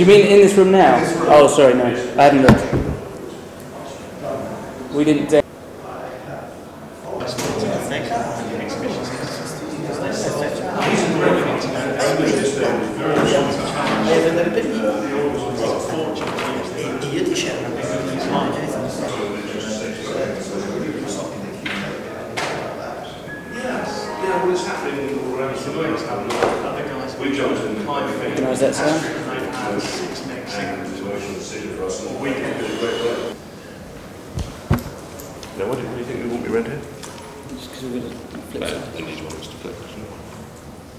Do you mean in this room now? Oh, sorry, no. I hadn't looked. We didn't dare. Yeah, well, it's happening all around the world. It's happening. Other guys, we jumped in climate change. Recognise that sound? And it's an emotional decision for us. And we can do great work. Now, what do you think we won't be rented? Just 'cause we're gonna flip Uh, side. they one of to flip, isn't it?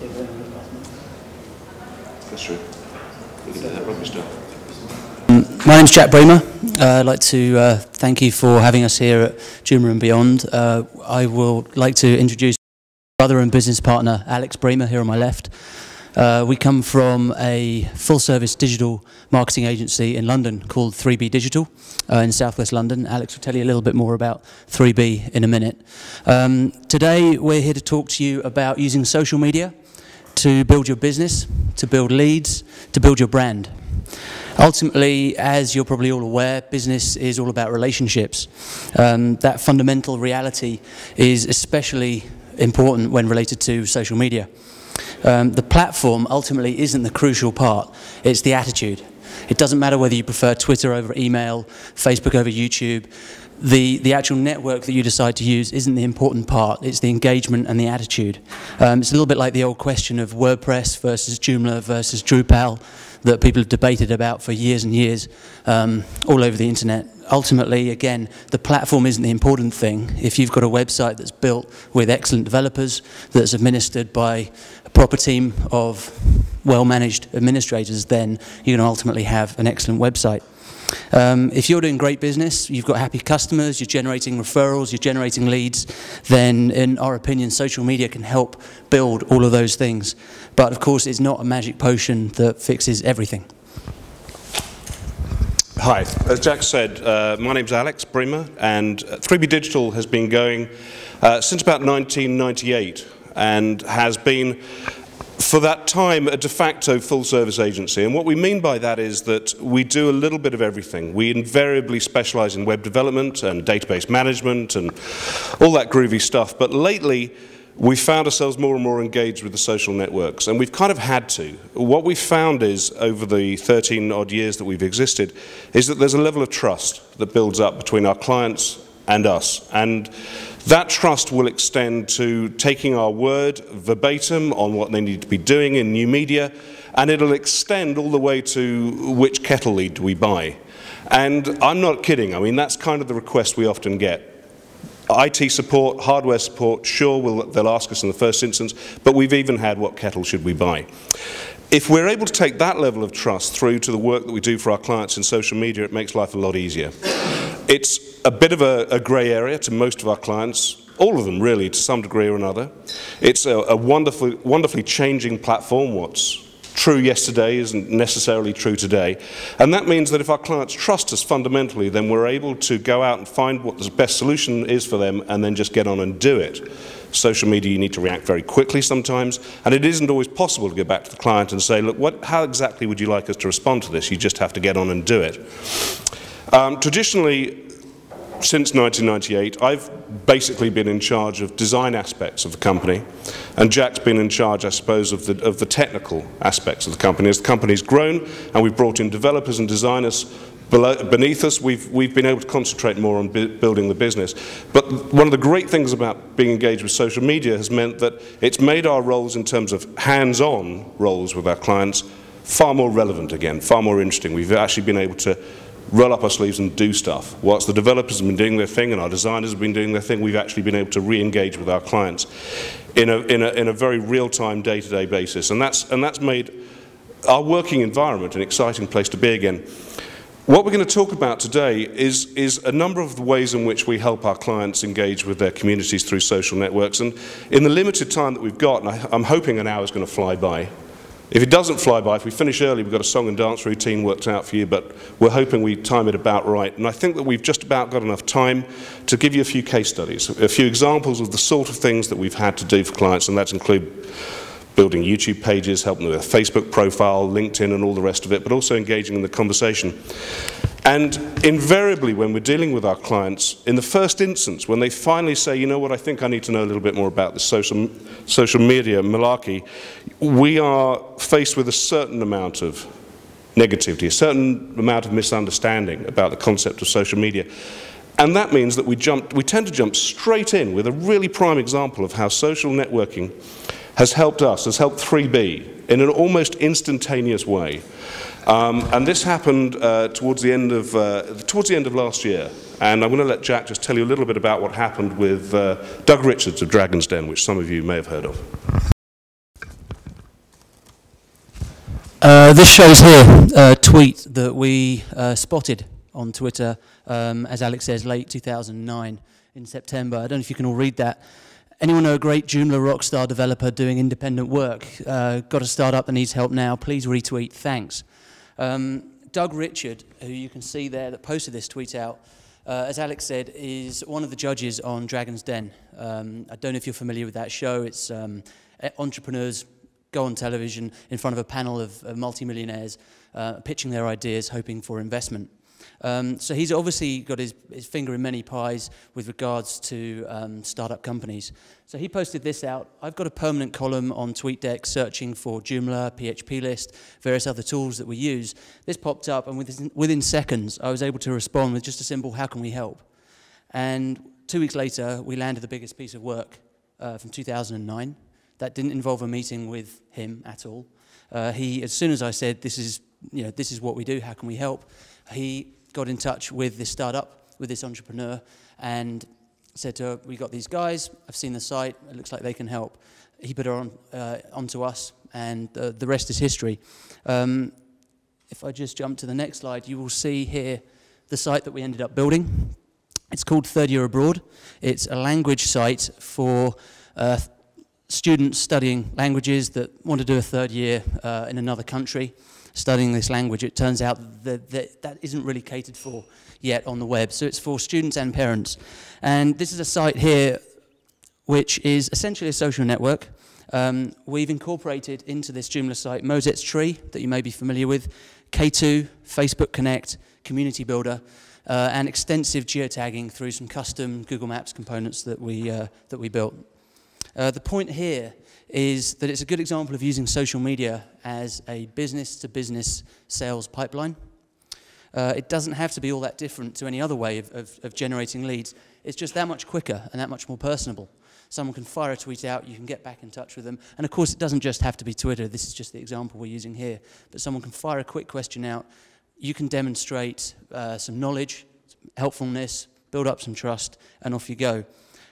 Yeah, we're gonna flip. That's true. We can do that rubbish stuff. My name's Jack Bremer. Uh, I'd like to uh, thank you for having us here at J and Beyond. Uh, I would like to introduce my brother and business partner, Alex Bremer, here on my left. Uh, we come from a full-service digital marketing agency in London called 3B Digital uh, in southwest London. Alex will tell you a little bit more about 3B in a minute. Um, today, we're here to talk to you about using social media to build your business, to build leads, to build your brand. Ultimately, as you're probably all aware, business is all about relationships. Um, that fundamental reality is especially important when related to social media. Um, the platform ultimately isn't the crucial part, it's the attitude. It doesn't matter whether you prefer Twitter over email, Facebook over YouTube. The, the actual network that you decide to use isn't the important part, it's the engagement and the attitude. Um, it's a little bit like the old question of WordPress versus Joomla versus Drupal that people have debated about for years and years um, all over the internet. Ultimately, again, the platform isn't the important thing. If you've got a website that's built with excellent developers, that's administered by proper team of well-managed administrators, then you're going to ultimately have an excellent website. Um, if you're doing great business, you've got happy customers, you're generating referrals, you're generating leads, then in our opinion, social media can help build all of those things. But of course, it's not a magic potion that fixes everything. Hi, as Jack said, uh, my name's Alex Bremer, and uh, 3B Digital has been going uh, since about 1998 and has been, for that time, a de facto full service agency. And what we mean by that is that we do a little bit of everything. We invariably specialize in web development and database management and all that groovy stuff. But lately, we found ourselves more and more engaged with the social networks, and we've kind of had to. What we've found is, over the 13 odd years that we've existed, is that there's a level of trust that builds up between our clients and us. And that trust will extend to taking our word verbatim on what they need to be doing in new media, and it'll extend all the way to which kettle lead do we buy. And I'm not kidding, I mean, that's kind of the request we often get. IT support, hardware support, sure, we'll, they'll ask us in the first instance, but we've even had what kettle should we buy. If we're able to take that level of trust through to the work that we do for our clients in social media, it makes life a lot easier. It's a bit of a, a grey area to most of our clients, all of them really, to some degree or another. It's a, a wonderfully, wonderfully changing platform. What's true yesterday isn't necessarily true today. And that means that if our clients trust us fundamentally, then we're able to go out and find what the best solution is for them and then just get on and do it. Social media, you need to react very quickly sometimes, and it isn't always possible to go back to the client and say, look, what, how exactly would you like us to respond to this? You just have to get on and do it. Um, traditionally, since 1998, I've basically been in charge of design aspects of the company, and Jack's been in charge, I suppose, of the, of the technical aspects of the company. As the company's grown and we've brought in developers and designers below, beneath us, we've, we've been able to concentrate more on bu building the business. But one of the great things about being engaged with social media has meant that it's made our roles in terms of hands-on roles with our clients far more relevant again, far more interesting. We've actually been able to roll up our sleeves and do stuff. Whilst the developers have been doing their thing and our designers have been doing their thing, we've actually been able to re-engage with our clients in a, in a, in a very real-time, day-to-day basis. And that's, and that's made our working environment an exciting place to be again. What we're going to talk about today is, is a number of the ways in which we help our clients engage with their communities through social networks. And in the limited time that we've got, and I, I'm hoping an hour is going to fly by, if it doesn't fly by, if we finish early, we've got a song and dance routine worked out for you, but we're hoping we time it about right. And I think that we've just about got enough time to give you a few case studies, a few examples of the sort of things that we've had to do for clients, and that include building YouTube pages, helping with a Facebook profile, LinkedIn, and all the rest of it, but also engaging in the conversation. And invariably, when we're dealing with our clients, in the first instance, when they finally say, you know what, I think I need to know a little bit more about this social, social media malarkey, we are faced with a certain amount of negativity, a certain amount of misunderstanding about the concept of social media. And that means that we, jump, we tend to jump straight in with a really prime example of how social networking has helped us, has helped 3B in an almost instantaneous way. Um, and this happened uh, towards, the end of, uh, towards the end of last year. And I'm going to let Jack just tell you a little bit about what happened with uh, Doug Richards of Dragon's Den, which some of you may have heard of. Uh, this shows here a tweet that we uh, spotted on Twitter, um, as Alex says, late 2009 in September. I don't know if you can all read that. Anyone know a great Joomla rockstar developer doing independent work? Uh, got a startup that needs help now? Please retweet. Thanks. Um, Doug Richard, who you can see there that posted this tweet out, uh, as Alex said, is one of the judges on Dragon's Den. Um, I don't know if you're familiar with that show. It's um, entrepreneurs go on television in front of a panel of, multimillionaires uh, pitching their ideas, hoping for investment. Um, so he's obviously got his, his, finger in many pies with regards to um, startup companies. So he posted this out. I've got a permanent column on TweetDeck searching for Joomla, PHP list, various other tools that we use. This popped up, and within, within seconds, I was able to respond with just a simple, how can we help? And two weeks later, we landed the biggest piece of work uh, from 2009. That didn't involve a meeting with him at all. Uh, he, as soon as I said, this is, you know, this is what we do, how can we help? He got in touch with this startup, with this entrepreneur, and said to her, we got these guys, I've seen the site, it looks like they can help. He put her on, uh, onto us, and uh, the rest is history. Um, if I just jump to the next slide, you will see here the site that we ended up building. It's called Third Year Abroad. It's a language site for uh, students studying languages that want to do a third year uh, in another country studying this language, it turns out that, that that isn't really catered for yet on the web. So it's for students and parents. And this is a site here which is essentially a social network. Um, we've incorporated into this Joomla site Mosets Tree that you may be familiar with, K2, Facebook Connect, Community Builder, uh, and extensive geotagging through some custom Google Maps components that we, uh, that we built. Uh, the point here is that it's a good example of using social media as a business-to-business sales pipeline. Uh, it doesn't have to be all that different to any other way of, of, of, generating leads. It's just that much quicker and that much more personable. Someone can fire a tweet out, you can get back in touch with them. And of course, it doesn't just have to be Twitter. This is just the example we're using here. But someone can fire a quick question out. You can demonstrate uh, some knowledge, some helpfulness, build up some trust, and off you go.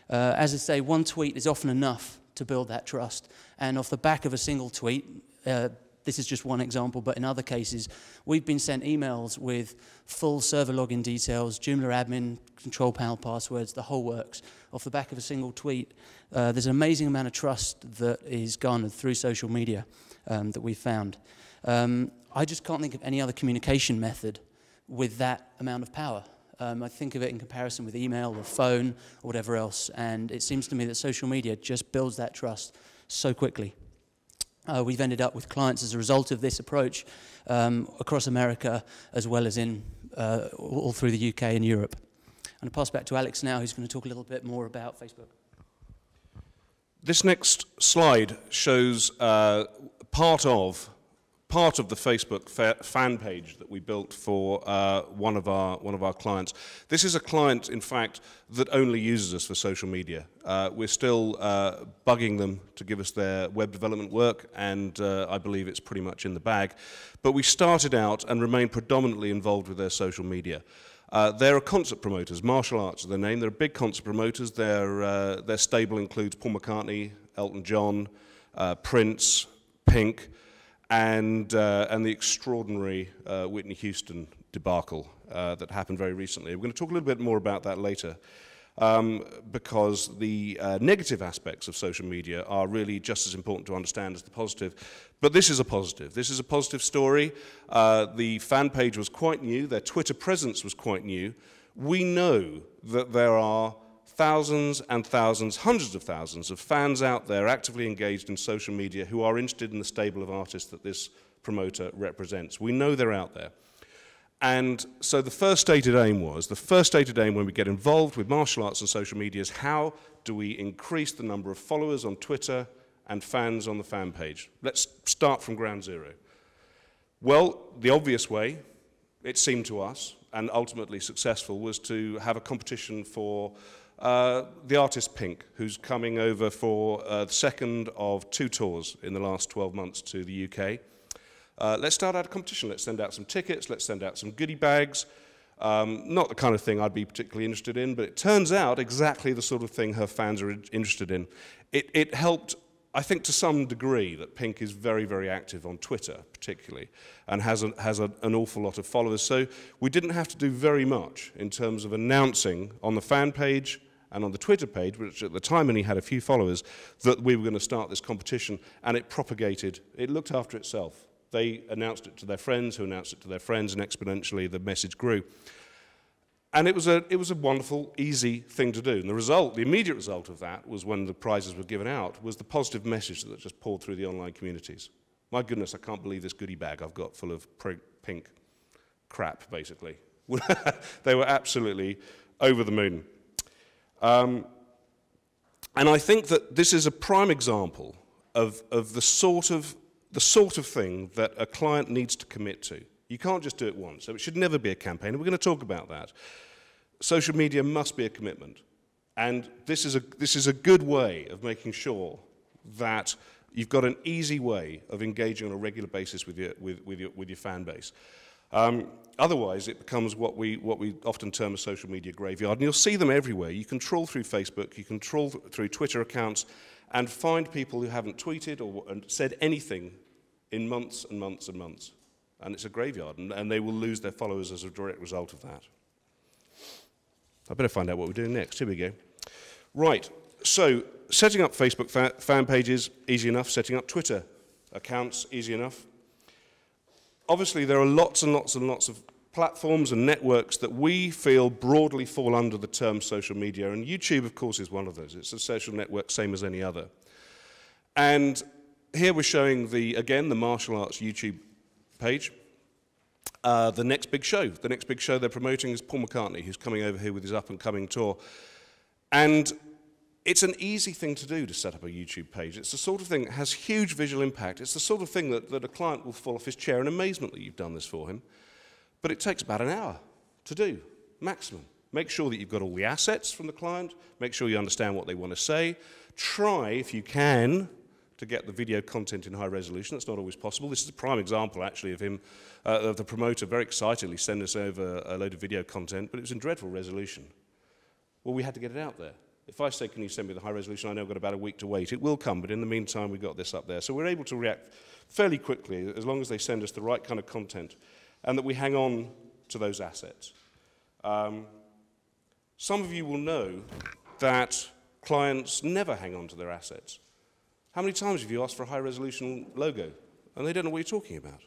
Uh, as I say, one tweet is often enough to build that trust. And off the back of a single tweet, uh, this is just one example, but in other cases, we've been sent emails with full server login details, Joomla admin, control panel passwords, the whole works. Off the back of a single tweet, uh, there's an amazing amount of trust that is garnered through social media um, that we've found. Um, I just can't think of any other communication method with that amount of power. Um, I think of it in comparison with email or phone or whatever else. And it seems to me that social media just builds that trust so quickly. Uh, we've ended up with clients as a result of this approach um, across America as well as in uh, all through the UK and Europe. I'm going to pass back to Alex now, who's going to talk a little bit more about Facebook. This next slide shows uh, part of part of the Facebook fan page that we built for uh, one, of our, one of our clients. This is a client, in fact, that only uses us for social media. Uh, we're still uh, bugging them to give us their web development work, and uh, I believe it's pretty much in the bag. But we started out and remain predominantly involved with their social media. Uh, they're concert promoters, Marshall Arts is their name. They're big concert promoters. Their, uh, their stable includes Paul McCartney, Elton John, uh, Prince, Pink, and, uh, and the extraordinary uh, Whitney Houston debacle uh, that happened very recently. We're going to talk a little bit more about that later. Um, because the uh, negative aspects of social media are really just as important to understand as the positive. But this is a positive. This is a positive story. Uh, the fan page was quite new. Their Twitter presence was quite new. We know that there are thousands and thousands, hundreds of thousands of fans out there actively engaged in social media who are interested in the stable of artists that this promoter represents. We know they're out there. And so the first stated aim was, the first stated aim when we get involved with Marshall Arts and social media is how do we increase the number of followers on Twitter and fans on the fan page? Let's start from ground zero. Well, the obvious way, it seemed to us, and ultimately successful, was to have a competition for uh, the artist Pink, who's coming over for uh, the second of two tours in the last 12 months to the UK. Uh, let's start out a competition. Let's send out some tickets. Let's send out some goodie bags. Um, not the kind of thing I'd be particularly interested in, but it turns out exactly the sort of thing her fans are interested in. It, it helped, I think, to some degree, that Pink is very, very active on Twitter, particularly, and has, a, has a, an awful lot of followers. So we didn't have to do very much in terms of announcing on the fan page and on the Twitter page, which at the time only had a few followers, that we were going to start this competition, and it propagated. It looked after itself. They announced it to their friends, who announced it to their friends, and exponentially the message grew. And it was, a, it was a wonderful, easy thing to do. And the result, the immediate result of that was when the prizes were given out, was the positive message that just poured through the online communities. My goodness, I can't believe this goodie bag I've got full of pink crap, basically. they were absolutely over the moon. Um, and I think that this is a prime example of, of the sort of the sort of thing that a client needs to commit to. You can't just do it once, so it should never be a campaign, we're going to talk about that. Social media must be a commitment, and this is a, this is a good way of making sure that you've got an easy way of engaging on a regular basis with your, with, with your, with your fan base. Um, Otherwise, it becomes what we, what we often term a social media graveyard. And you'll see them everywhere. You can troll through Facebook, you can troll th through Twitter accounts, and find people who haven't tweeted or said anything in months and months and months. And it's a graveyard, and, and they will lose their followers as a direct result of that. I better find out what we're doing next. Here we go. Right, so setting up Facebook fa fan pages, easy enough. Setting up Twitter accounts, easy enough. Obviously, there are lots and lots and lots of platforms and networks that we feel broadly fall under the term social media, and YouTube, of course, is one of those. It's a social network, same as any other. And here we're showing, the again, the Marshall Arts YouTube page. Uh, the next big show. The next big show they're promoting is Paul McCartney, who's coming over here with his up-and-coming tour. And it's an easy thing to do to set up a YouTube page. It's the sort of thing that has huge visual impact. It's the sort of thing that, that a client will fall off his chair in amazement that you've done this for him. But it takes about an hour to do, maximum. Make sure that you've got all the assets from the client. Make sure you understand what they want to say. Try, if you can, to get the video content in high resolution. That's not always possible. This is a prime example, actually, of him, uh, of the promoter very excitedly sending us over a load of video content, but it was in dreadful resolution. Well, we had to get it out there. If I say, can you send me the high resolution, I know I've got about a week to wait. It will come, but in the meantime, we've got this up there. So we're able to react fairly quickly as long as they send us the right kind of content and that we hang on to those assets. Um, some of you will know that clients never hang on to their assets. How many times have you asked for a high resolution logo and they don't know what you're talking about?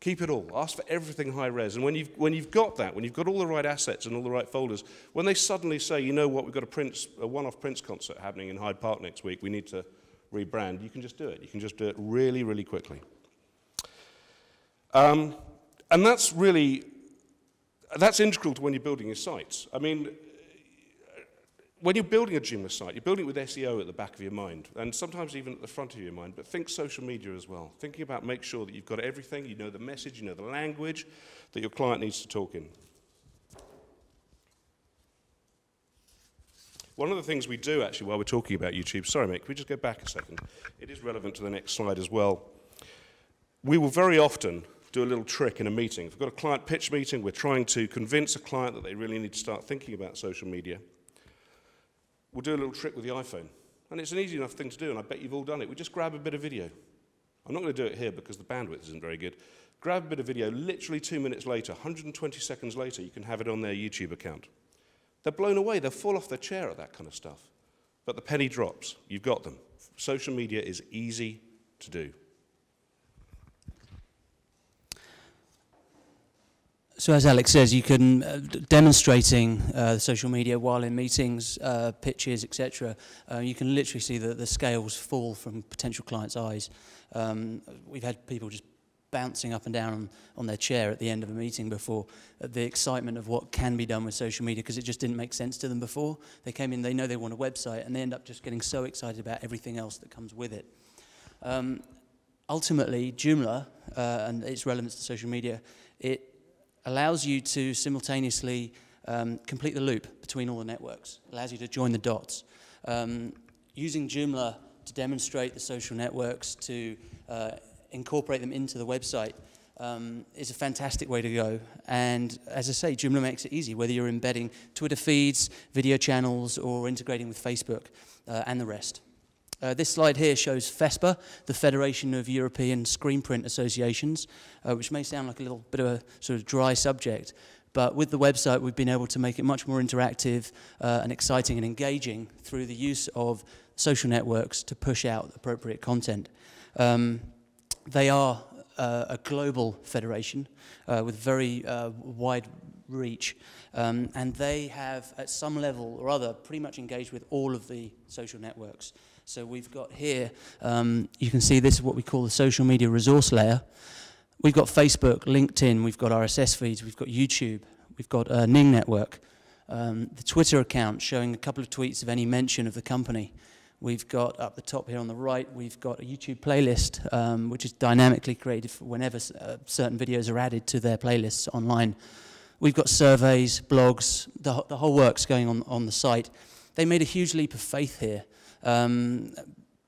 Keep it all. Ask for everything high res. And when you've, when you've got that, when you've got all the right assets and all the right folders, when they suddenly say, you know what, we've got a, Prince, a one-off Prince concert happening in Hyde Park next week, we need to rebrand, you can just do it. You can just do it really, really quickly. Um, and that's really, that's integral to when you're building your sites. I mean, when you're building a Joomla site, you're building it with SEO at the back of your mind, and sometimes even at the front of your mind, but think social media as well. Thinking about make sure that you've got everything, you know the message, you know the language that your client needs to talk in. One of the things we do actually while we're talking about YouTube, sorry mate, can we just go back a second? It is relevant to the next slide as well. We will very often do a little trick in a meeting. If we've got a client pitch meeting, we're trying to convince a client that they really need to start thinking about social media we'll do a little trick with the iPhone. And it's an easy enough thing to do, and I bet you've all done it. We just grab a bit of video. I'm not going to do it here because the bandwidth isn't very good. Grab a bit of video, literally two minutes later, 120 seconds later, you can have it on their YouTube account. They're blown away. They'll fall off their chair at that kind of stuff. But the penny drops. You've got them. Social media is easy to do. So as Alex says, you can uh, demonstrating uh, social media while in meetings, uh, pitches, etc. Uh, you can literally see the, the scales fall from potential clients' eyes. Um, we've had people just bouncing up and down on, on their chair at the end of a meeting before the excitement of what can be done with social media because it just didn't make sense to them before. They came in, they know they want a website, and they end up just getting so excited about everything else that comes with it. Um, ultimately, Joomla uh, and its relevance to social media, it allows you to simultaneously um, complete the loop between all the networks, allows you to join the dots. Um, using Joomla to demonstrate the social networks, to uh, incorporate them into the website, um, is a fantastic way to go. And as I say, Joomla makes it easy, whether you're embedding Twitter feeds, video channels, or integrating with Facebook uh, and the rest. Uh, this slide here shows FESPA, the Federation of European Screen Print Associations, uh, which may sound like a little bit of a sort of dry subject, but with the website we've been able to make it much more interactive uh, and exciting and engaging through the use of social networks to push out appropriate content. Um, they are uh, a global federation uh, with very uh, wide reach. Um, and they have, at some level or other, pretty much engaged with all of the social networks. So we've got here, um, you can see this is what we call the social media resource layer. We've got Facebook, LinkedIn, we've got RSS feeds, we've got YouTube, we've got a Ning network, um, the Twitter account showing a couple of tweets of any mention of the company. We've got up the top here on the right, we've got a YouTube playlist, um, which is dynamically created whenever uh, certain videos are added to their playlists online. We've got surveys, blogs, the, the whole works going on on the site. They made a huge leap of faith here. Um,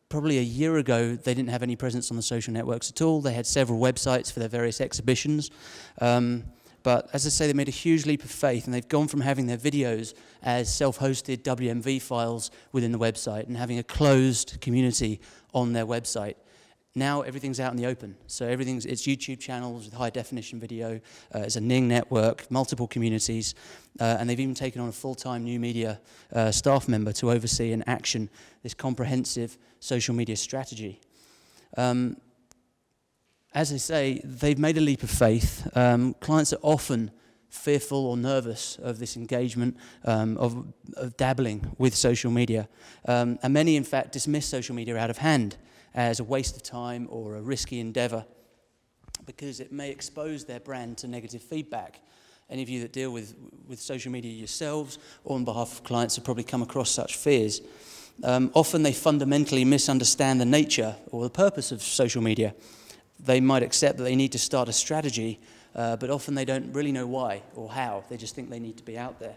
probably a year ago, they didn't have any presence on the social networks at all. They had several websites for their various exhibitions. Um, but as I say, they made a huge leap of faith and they've gone from having their videos as self-hosted WMV files within the website and having a closed community on their website now everything's out in the open. So everything's, it's YouTube channels with high definition video. Uh, it's a Ning network, multiple communities. Uh, and they've even taken on a full-time new media uh, staff member to oversee and action this comprehensive social media strategy. Um, as I say, they've made a leap of faith. Um, clients are often fearful or nervous of this engagement, um, of, of, dabbling with social media. Um, and many, in fact, dismiss social media out of hand as a waste of time or a risky endeavor because it may expose their brand to negative feedback. Any of you that deal with, with social media yourselves or on behalf of clients have probably come across such fears. Um, often they fundamentally misunderstand the nature or the purpose of social media. They might accept that they need to start a strategy, uh, but often they don't really know why or how. They just think they need to be out there.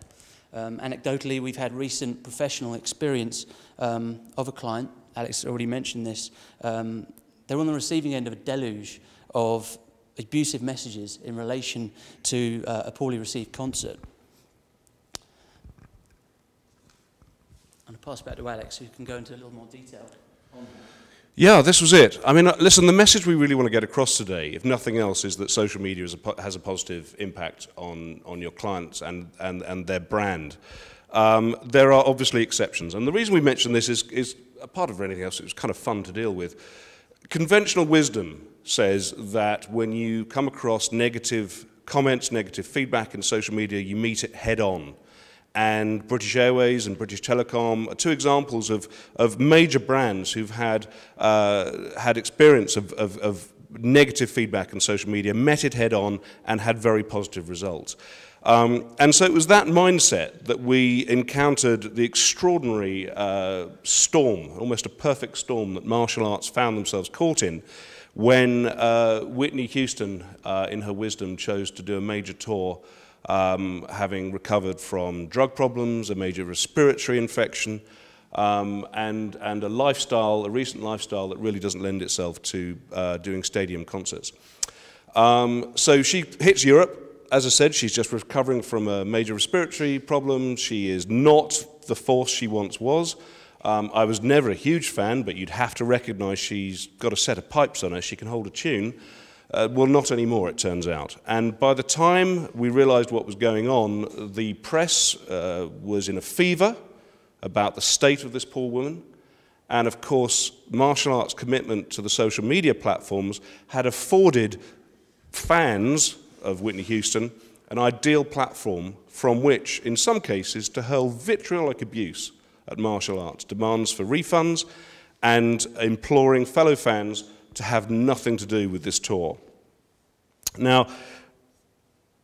Um, anecdotally, we've had recent professional experience um, of a client Alex already mentioned this, um, they're on the receiving end of a deluge of abusive messages in relation to uh, a poorly received concert. To pass back to Alex, who can go into a little more detail. Yeah, this was it. I mean, uh, listen, the message we really want to get across today, if nothing else, is that social media a, has a positive impact on, on your clients and, and, and their brand. Um, there are obviously exceptions. And the reason we mention this is, is apart from anything else, it was kind of fun to deal with. Conventional wisdom says that when you come across negative comments, negative feedback in social media, you meet it head on. And British Airways and British Telecom are two examples of, of major brands who've had, uh, had experience of, of, of negative feedback in social media, met it head on, and had very positive results. Um, and so it was that mindset that we encountered the extraordinary uh, storm, almost a perfect storm that Marshall Arts found themselves caught in when uh, Whitney Houston, uh, in her wisdom, chose to do a major tour, um, having recovered from drug problems, a major respiratory infection, um, and, and a lifestyle, a recent lifestyle that really doesn't lend itself to uh, doing stadium concerts. Um, so she hits Europe, as I said, she's just recovering from a major respiratory problem. She is not the force she once was. Um, I was never a huge fan, but you'd have to recognize she's got a set of pipes on her. She can hold a tune. Uh, well, not anymore, it turns out. And by the time we realized what was going on, the press uh, was in a fever about the state of this poor woman. And of course, Marshall Arts' commitment to the social media platforms had afforded fans of Whitney Houston an ideal platform from which, in some cases, to hurl vitriolic abuse at Marshall Arts, demands for refunds, and imploring fellow fans to have nothing to do with this tour. Now,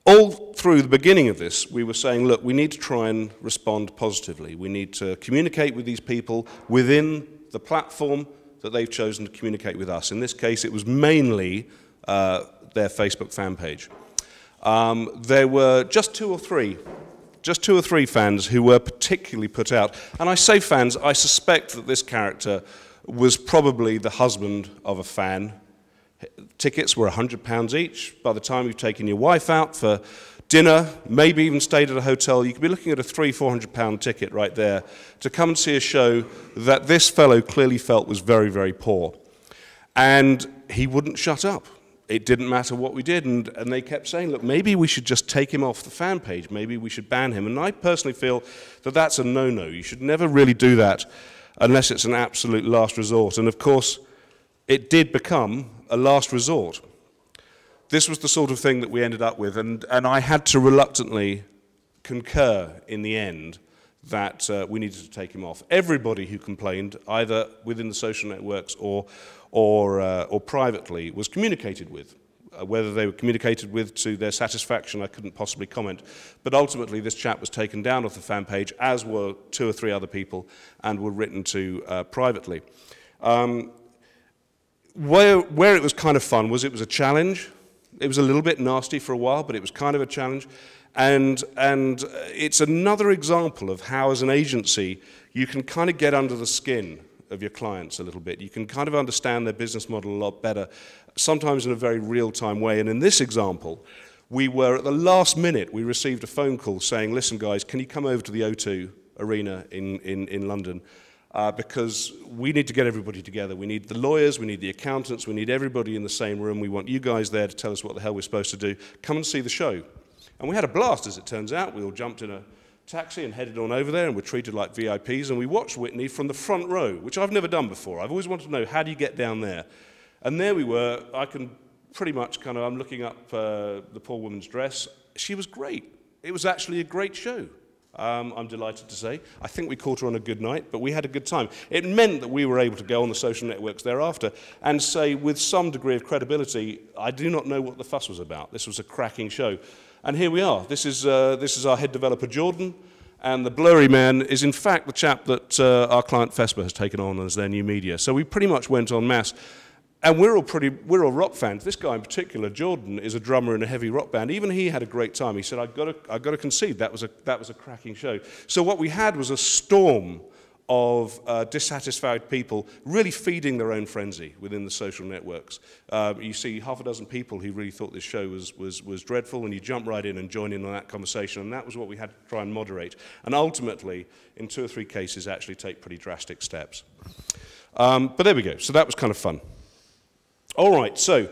all through the beginning of this, we were saying, look, we need to try and respond positively. We need to communicate with these people within the platform that they've chosen to communicate with us. In this case, it was mainly uh, their Facebook fan page. Um, there were just two or three, just two or three fans who were particularly put out. And I say fans, I suspect that this character was probably the husband of a fan Tickets were £100 each. By the time you've taken your wife out for dinner, maybe even stayed at a hotel, you could be looking at a three, four hundred pound ticket right there to come and see a show that this fellow clearly felt was very, very poor. And he wouldn't shut up. It didn't matter what we did, and, and they kept saying, look, maybe we should just take him off the fan page, maybe we should ban him. And I personally feel that that's a no no. You should never really do that unless it's an absolute last resort. And of course, it did become a last resort. This was the sort of thing that we ended up with, and, and I had to reluctantly concur in the end that uh, we needed to take him off. Everybody who complained, either within the social networks or, or, uh, or privately, was communicated with. Uh, whether they were communicated with to their satisfaction, I couldn't possibly comment. But ultimately, this chat was taken down off the fan page, as were two or three other people, and were written to uh, privately. Um, where, where it was kind of fun was it was a challenge. It was a little bit nasty for a while, but it was kind of a challenge. And, and it's another example of how, as an agency, you can kind of get under the skin of your clients a little bit. You can kind of understand their business model a lot better, sometimes in a very real time way. And in this example, we were at the last minute, we received a phone call saying, listen, guys, can you come over to the O2 Arena in, in, in London? uh, because we need to get everybody together. We need the lawyers, we need the accountants, we need everybody in the same room. We want you guys there to tell us what the hell we're supposed to do. Come and see the show. And we had a blast, as it turns out. We all jumped in a taxi and headed on over there and were treated like VIPs. And we watched Whitney from the front row, which I've never done before. I've always wanted to know how do you get down there? And there we were. I can pretty much kind of, I'm looking up uh, the poor woman's dress. She was great. It was actually a great show um, I'm delighted to say. I think we caught her on a good night, but we had a good time. It meant that we were able to go on the social networks thereafter and say, with some degree of credibility, I do not know what the fuss was about. This was a cracking show. And here we are. This is, uh, this is our head developer, Jordan. And the blurry man is, in fact, the chap that uh, our client FESPA has taken on as their new media. So we pretty much went on mass. And we're all pretty, we're all rock fans. This guy in particular, Jordan, is a drummer in a heavy rock band. Even he had a great time. He said, I've got to, I've got to concede, that was, a, that was a cracking show. So what we had was a storm of uh, dissatisfied people really feeding their own frenzy within the social networks. Uh, you see half a dozen people who really thought this show was, was, was dreadful, and you jump right in and join in on that conversation, and that was what we had to try and moderate. And ultimately, in two or three cases, actually take pretty drastic steps. Um, but there we go. So that was kind of fun. All right, so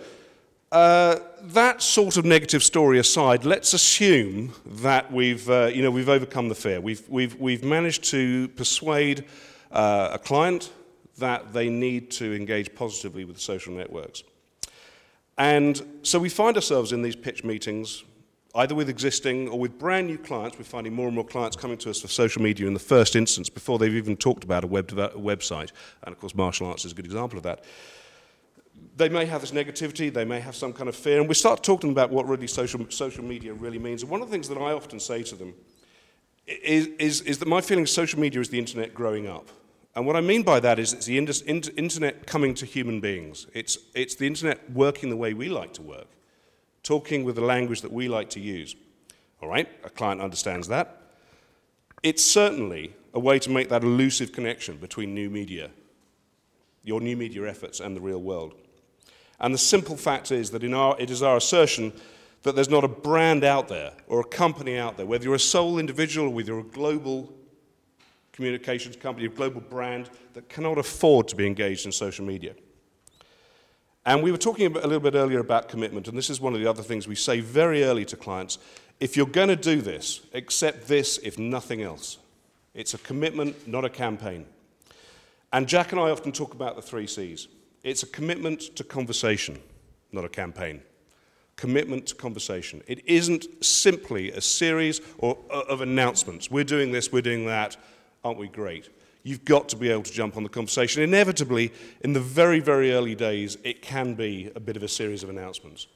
uh, that sort of negative story aside, let's assume that we've, uh, you know, we've overcome the fear. We've, we've, we've managed to persuade uh, a client that they need to engage positively with social networks. And so we find ourselves in these pitch meetings, either with existing or with brand new clients. We're finding more and more clients coming to us for social media in the first instance before they've even talked about a, web a website. And of course, Marshall Arts is a good example of that they may have this negativity, they may have some kind of fear, and we start talking about what really social, social media really means. And one of the things that I often say to them is, is, is that my feeling is social media is the internet growing up. And what I mean by that is it's the internet coming to human beings. It's, it's the internet working the way we like to work, talking with the language that we like to use. All right, a client understands that. It's certainly a way to make that elusive connection between new media, your new media efforts, and the real world. And the simple fact is that in our, it is our assertion that there's not a brand out there or a company out there, whether you're a sole individual or whether you're a global communications company, a global brand, that cannot afford to be engaged in social media. And we were talking a little bit earlier about commitment, and this is one of the other things we say very early to clients. If you're going to do this, accept this if nothing else. It's a commitment, not a campaign. And Jack and I often talk about the three C's. It's a commitment to conversation, not a campaign. commitment to conversation. It isn't simply a series or, uh, of announcements. We're doing this, we're doing that, aren't we great? You've got to be able to jump on the conversation. Inevitably, in the very, very early days, it can be a bit of a series of announcements.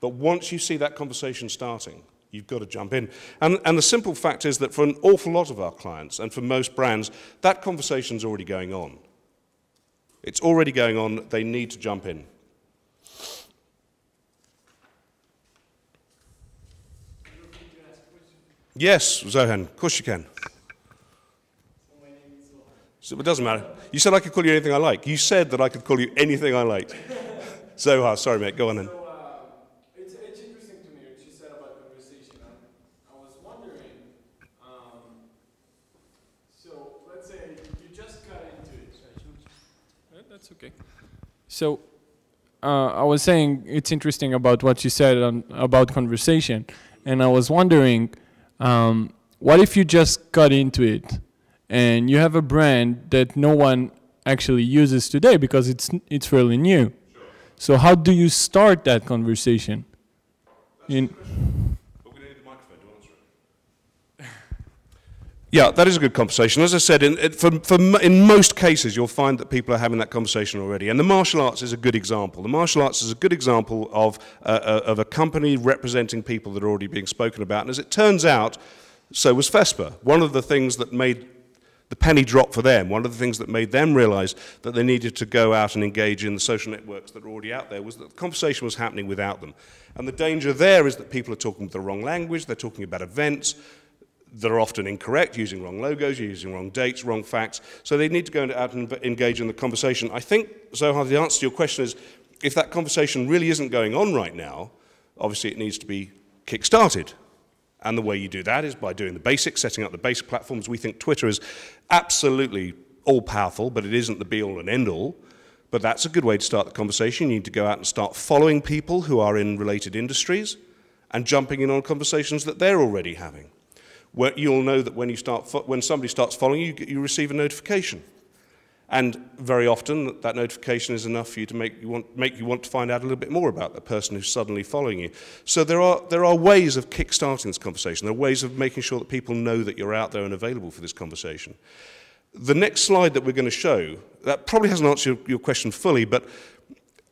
But once you see that conversation starting, you've got to jump in. And, and the simple fact is that for an awful lot of our clients and for most brands, that conversation's already going on. It's already going on. They need to jump in. Yes, Zohan, of course you can. So it doesn't matter. You said I could call you anything I like. You said that I could call you anything I liked. Zohar, sorry, mate, go on then. So, uh, it's, it's interesting to me what you said about conversation. I, I was wondering, um, so let's say you just got into it. Uh, That's okay. So, uh, I was saying it's interesting about what you said on, about conversation, and I was wondering, um, what if you just got into it, and you have a brand that no one actually uses today because it's it's fairly new. So how do you start that conversation? In, But we need the microphone to answer it. Yeah, that is a good conversation. As I said, in, it, for, for, in most cases, you'll find that people are having that conversation already. And the Marshall Arts is a good example. The Marshall Arts is a good example of, uh, uh, of a company representing people that are already being spoken about. And as it turns out, so was FESPA. One of the things that made the penny drop for them, one of the things that made them realize that they needed to go out and engage in the social networks that are already out there was that the conversation was happening without them. And the danger there is that people are talking the wrong language, they're talking about events that are often incorrect, using wrong logos, using wrong dates, wrong facts. So they need to go out and engage in the conversation. I think, Zohar, the answer to your question is if that conversation really isn't going on right now, obviously it needs to be kick-started. And the way you do that is by doing the basics, setting up the basic platforms. We think Twitter is absolutely all powerful, but it isn't the be all and end all. But that's a good way to start the conversation. You need to go out and start following people who are in related industries and jumping in on conversations that they're already having. Where you'll know that when, you start when somebody starts following you, you you receive a notification. And very often, that notification is enough for you to make you, want, make you want to find out a little bit more about the person who's suddenly following you. So there are, there are ways of kick-starting this conversation. There are ways of making sure that people know that you're out there and available for this conversation. The next slide that we're going to show, that probably hasn't answered your, your question fully, but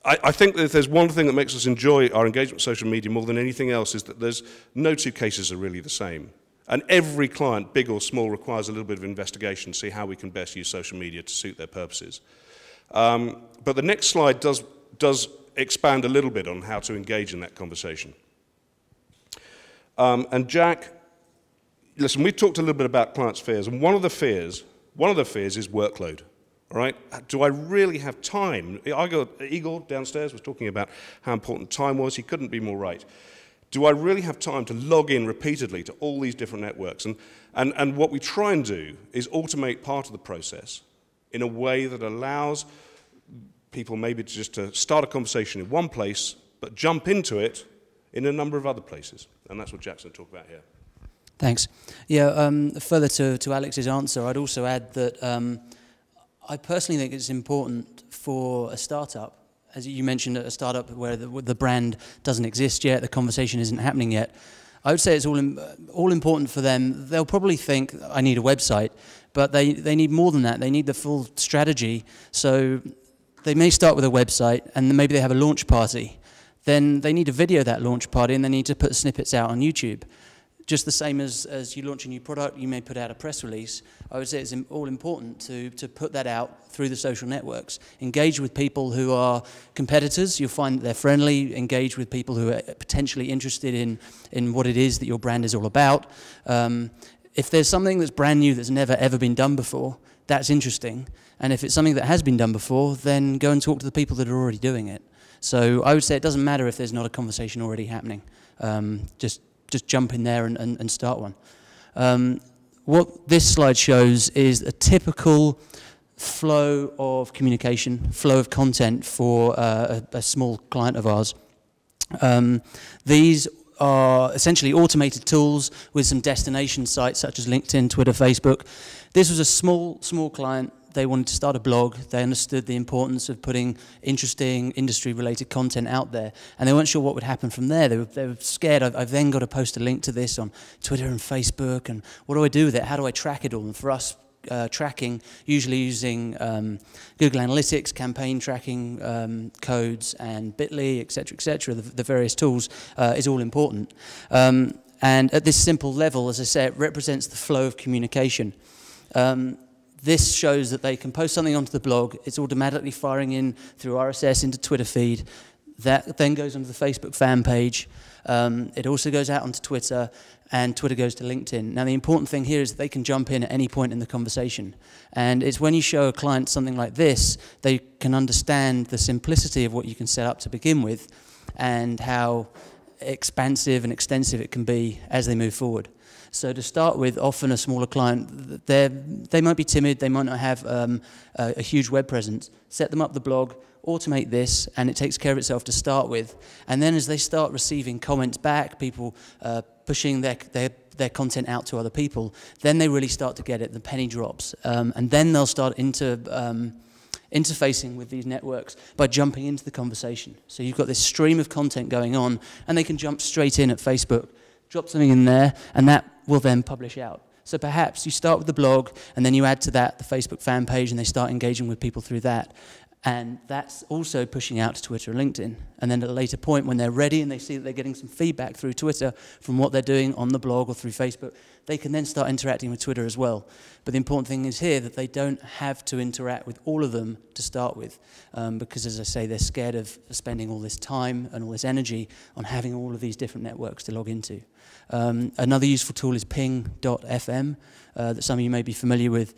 I, I think that if there's one thing that makes us enjoy our engagement with social media more than anything else is that there's no two cases are really the same. And every client, big or small, requires a little bit of investigation to see how we can best use social media to suit their purposes. Um, but the next slide does, does expand a little bit on how to engage in that conversation. Um, and Jack, listen, we've talked a little bit about clients' fears, and one of the fears, one of the fears is workload. All right, do I really have time? I got, Igor downstairs was talking about how important time was. He couldn't be more right. Do I really have time to log in repeatedly to all these different networks? And, and, and what we try and do is automate part of the process in a way that allows people maybe to just to start a conversation in one place, but jump into it in a number of other places. And that's what Jackson talked about here. Thanks. Yeah, um, further to, to Alex's answer, I'd also add that um, I personally think it's important for a startup, as you mentioned, a startup where the, the brand doesn't exist yet, the conversation isn't happening yet. I would say it's all, all important for them. They'll probably think, I need a website, but they, they need more than that. They need the full strategy. So they may start with a website and maybe they have a launch party. Then they need to video that launch party and they need to put snippets out on YouTube just the same as, as you launch a new product, you may put out a press release. I would say it's all important to, to put that out through the social networks. Engage with people who are competitors. You'll find that they're friendly. Engage with people who are potentially interested in, in what it is that your brand is all about. Um, if there's something that's brand new that's never ever been done before, that's interesting. And if it's something that has been done before, then go and talk to the people that are already doing it. So I would say it doesn't matter if there's not a conversation already happening. Um, just just jump in there and, and, and start one. Um, what this slide shows is a typical flow of communication, flow of content for uh, a, a small client of ours. Um, these are essentially automated tools with some destination sites such as LinkedIn, Twitter, Facebook. This was a small, small client, they wanted to start a blog. They understood the importance of putting interesting industry-related content out there, and they weren't sure what would happen from there. They were, they were scared. I've, I've then got to post a link to this on Twitter and Facebook, and what do I do with it? How do I track it all? And for us, uh, tracking, usually using um, Google Analytics, campaign tracking um, codes, and Bitly, etc., etc. The, the, various tools uh, is all important. Um, and at this simple level, as I say, it represents the flow of communication. Um, this shows that they can post something onto the blog. It's automatically firing in through RSS into Twitter feed. That then goes onto the Facebook fan page. Um, it also goes out onto Twitter, and Twitter goes to LinkedIn. Now, the important thing here is that they can jump in at any point in the conversation. And it's when you show a client something like this, they can understand the simplicity of what you can set up to begin with and how expansive and extensive it can be as they move forward. So to start with, often a smaller client, they might be timid, they might not have um, a, a huge web presence. Set them up the blog, automate this, and it takes care of itself to start with. And then as they start receiving comments back, people uh, pushing their, their, their content out to other people, then they really start to get it, the penny drops. Um, and then they'll start into... Um, interfacing with these networks by jumping into the conversation. So you've got this stream of content going on, and they can jump straight in at Facebook, drop something in there, and that will then publish out. So perhaps you start with the blog, and then you add to that the Facebook fan page, and they start engaging with people through that. And that's also pushing out to Twitter and LinkedIn. And then at a later point, when they're ready and they see that they're getting some feedback through Twitter from what they're doing on the blog or through Facebook, they can then start interacting with Twitter as well. But the important thing is here that they don't have to interact with all of them to start with, um, because as I say, they're scared of spending all this time and all this energy on having all of these different networks to log into. Um, another useful tool is ping.fm uh, that some of you may be familiar with.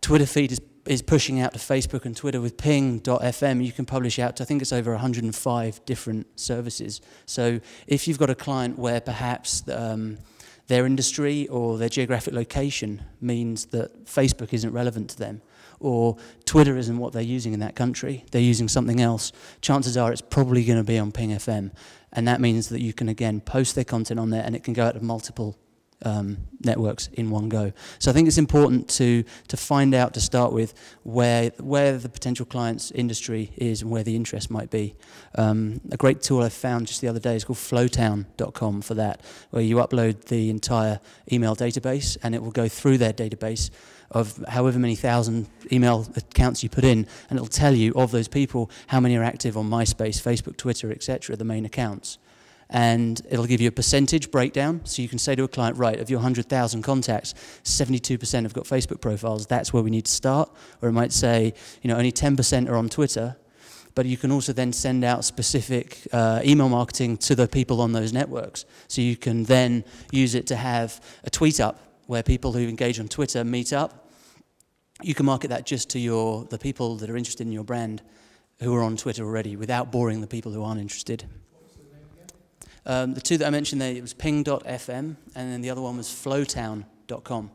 Twitter feed is is pushing out to Facebook and Twitter with ping.fm, you can publish out to, I think it's over 105 different services. So if you've got a client where perhaps um, their industry or their geographic location means that Facebook isn't relevant to them, or Twitter isn't what they're using in that country, they're using something else, chances are it's probably going to be on Ping FM. And that means that you can, again, post their content on there and it can go out to multiple um, networks in one go. So I think it's important to, to find out to start with where, where the potential client's industry is and where the interest might be. Um, a great tool I found just the other day is called flowtown.com for that, where you upload the entire email database and it will go through their database of however many thousand email accounts you put in, and it'll tell you of those people how many are active on MySpace, Facebook, Twitter, etc., the main accounts and it'll give you a percentage breakdown. So you can say to a client, right, of your 100,000 contacts, 72% have got Facebook profiles. That's where we need to start. Or it might say, you know, only 10% are on Twitter. But you can also then send out specific uh, email marketing to the people on those networks. So you can then use it to have a tweet up where people who engage on Twitter meet up. You can market that just to your, the people that are interested in your brand who are on Twitter already without boring the people who aren't interested. Um, the two that I mentioned there, it was ping.fm, and then the other one was flowtown.com.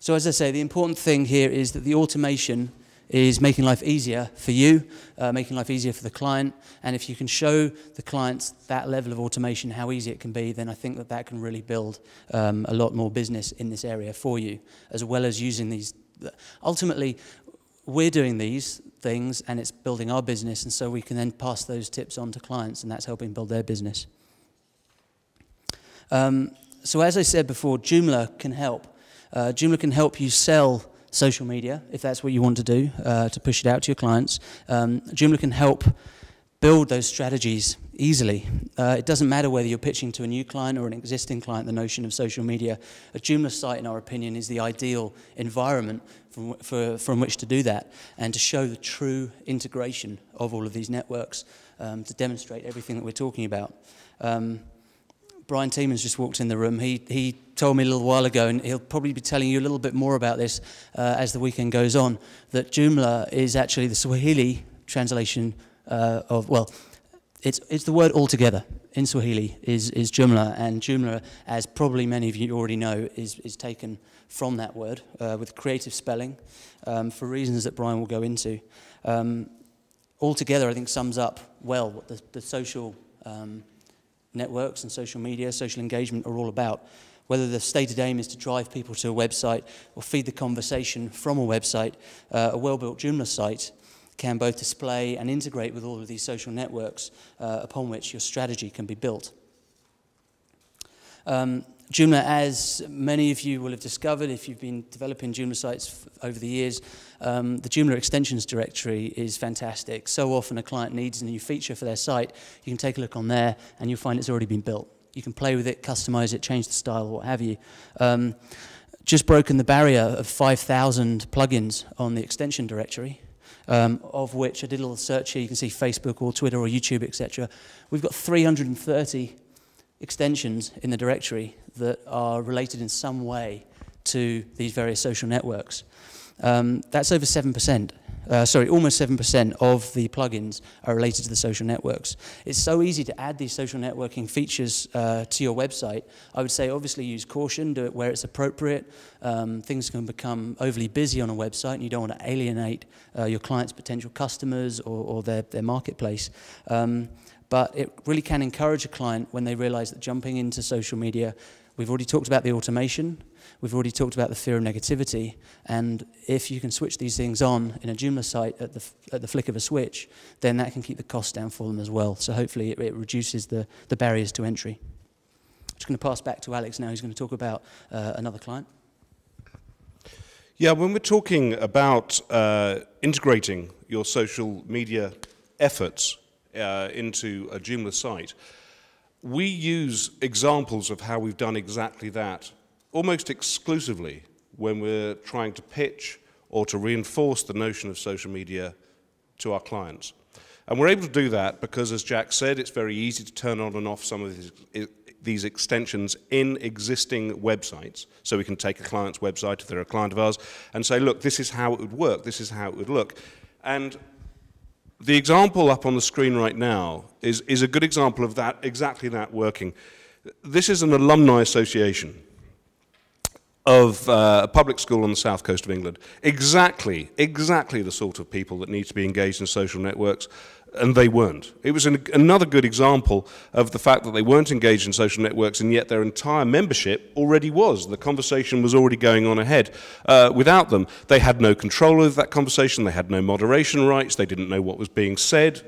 So as I say, the important thing here is that the automation is making life easier for you, uh, making life easier for the client. And if you can show the clients that level of automation, how easy it can be, then I think that that can really build um, a lot more business in this area for you, as well as using these. Ultimately, we're doing these things and it's building our business and so we can then pass those tips on to clients and that's helping build their business. Um, so as I said before, Joomla can help. Uh, Joomla can help you sell social media if that's what you want to do uh, to push it out to your clients. Um, Joomla can help build those strategies easily. Uh, it doesn't matter whether you're pitching to a new client or an existing client, the notion of social media. A Joomla site, in our opinion, is the ideal environment from, for, from which to do that and to show the true integration of all of these networks um, to demonstrate everything that we're talking about. Um, Brian Teeman's just walked in the room. He, he told me a little while ago, and he'll probably be telling you a little bit more about this uh, as the weekend goes on, that Joomla is actually the Swahili translation uh, of, well, it's, it's the word altogether in Swahili is, is Jumla, and Joomla, as probably many of you already know, is, is taken from that word uh, with creative spelling um, for reasons that Brian will go into. Um, altogether, I think sums up well what the, the social um, networks and social media, social engagement are all about Whether the stated aim is to drive people to a website or feed the conversation from a website, uh, a well-built Joomla site can both display and integrate with all of these social networks uh, upon which your strategy can be built. Um, Joomla, as many of you will have discovered if you've been developing Joomla sites over the years, um, the Joomla extensions directory is fantastic. So often a client needs a new feature for their site, you can take a look on there and you'll find it's already been built. You can play with it, customize it, change the style, what have you. Um, just broken the barrier of 5,000 plugins on the extension directory. Um, of which I did a little search here. You can see Facebook or Twitter or YouTube, etc. We've got 330 extensions in the directory that are related in some way to these various social networks. Um, that's over 7%. Uh, sorry, almost 7% of the plugins are related to the social networks. It's so easy to add these social networking features uh, to your website. I would say obviously use caution, do it where it's appropriate. Um, things can become overly busy on a website and you don't want to alienate uh, your client's potential customers or, or their, their marketplace. Um, but it really can encourage a client when they realize that jumping into social media, we've already talked about the automation, we've already talked about the fear of negativity, and if you can switch these things on in a Joomla site at the, at the flick of a switch, then that can keep the cost down for them as well. So hopefully it, it reduces the, the barriers to entry. I'm just going to pass back to Alex now. He's going to talk about uh, another client. Yeah, when we're talking about uh, integrating your social media efforts uh, into a Joomla site, we use examples of how we've done exactly that almost exclusively when we're trying to pitch or to reinforce the notion of social media to our clients. And we're able to do that because, as Jack said, it's very easy to turn on and off some of these, extensions in existing websites. So we can take a client's website, if they're a client of ours, and say, look, this is how it would work, this is how it would look. And the example up on the screen right now is, is a good example of that, exactly that working. This is an alumni association of uh, a public school on the south coast of England. Exactly, exactly the sort of people that need to be engaged in social networks and they weren't. It was an, another good example of the fact that they weren't engaged in social networks, and yet their entire membership already was. The conversation was already going on ahead. Uh, without them, they had no control over that conversation, they had no moderation rights, they didn't know what was being said.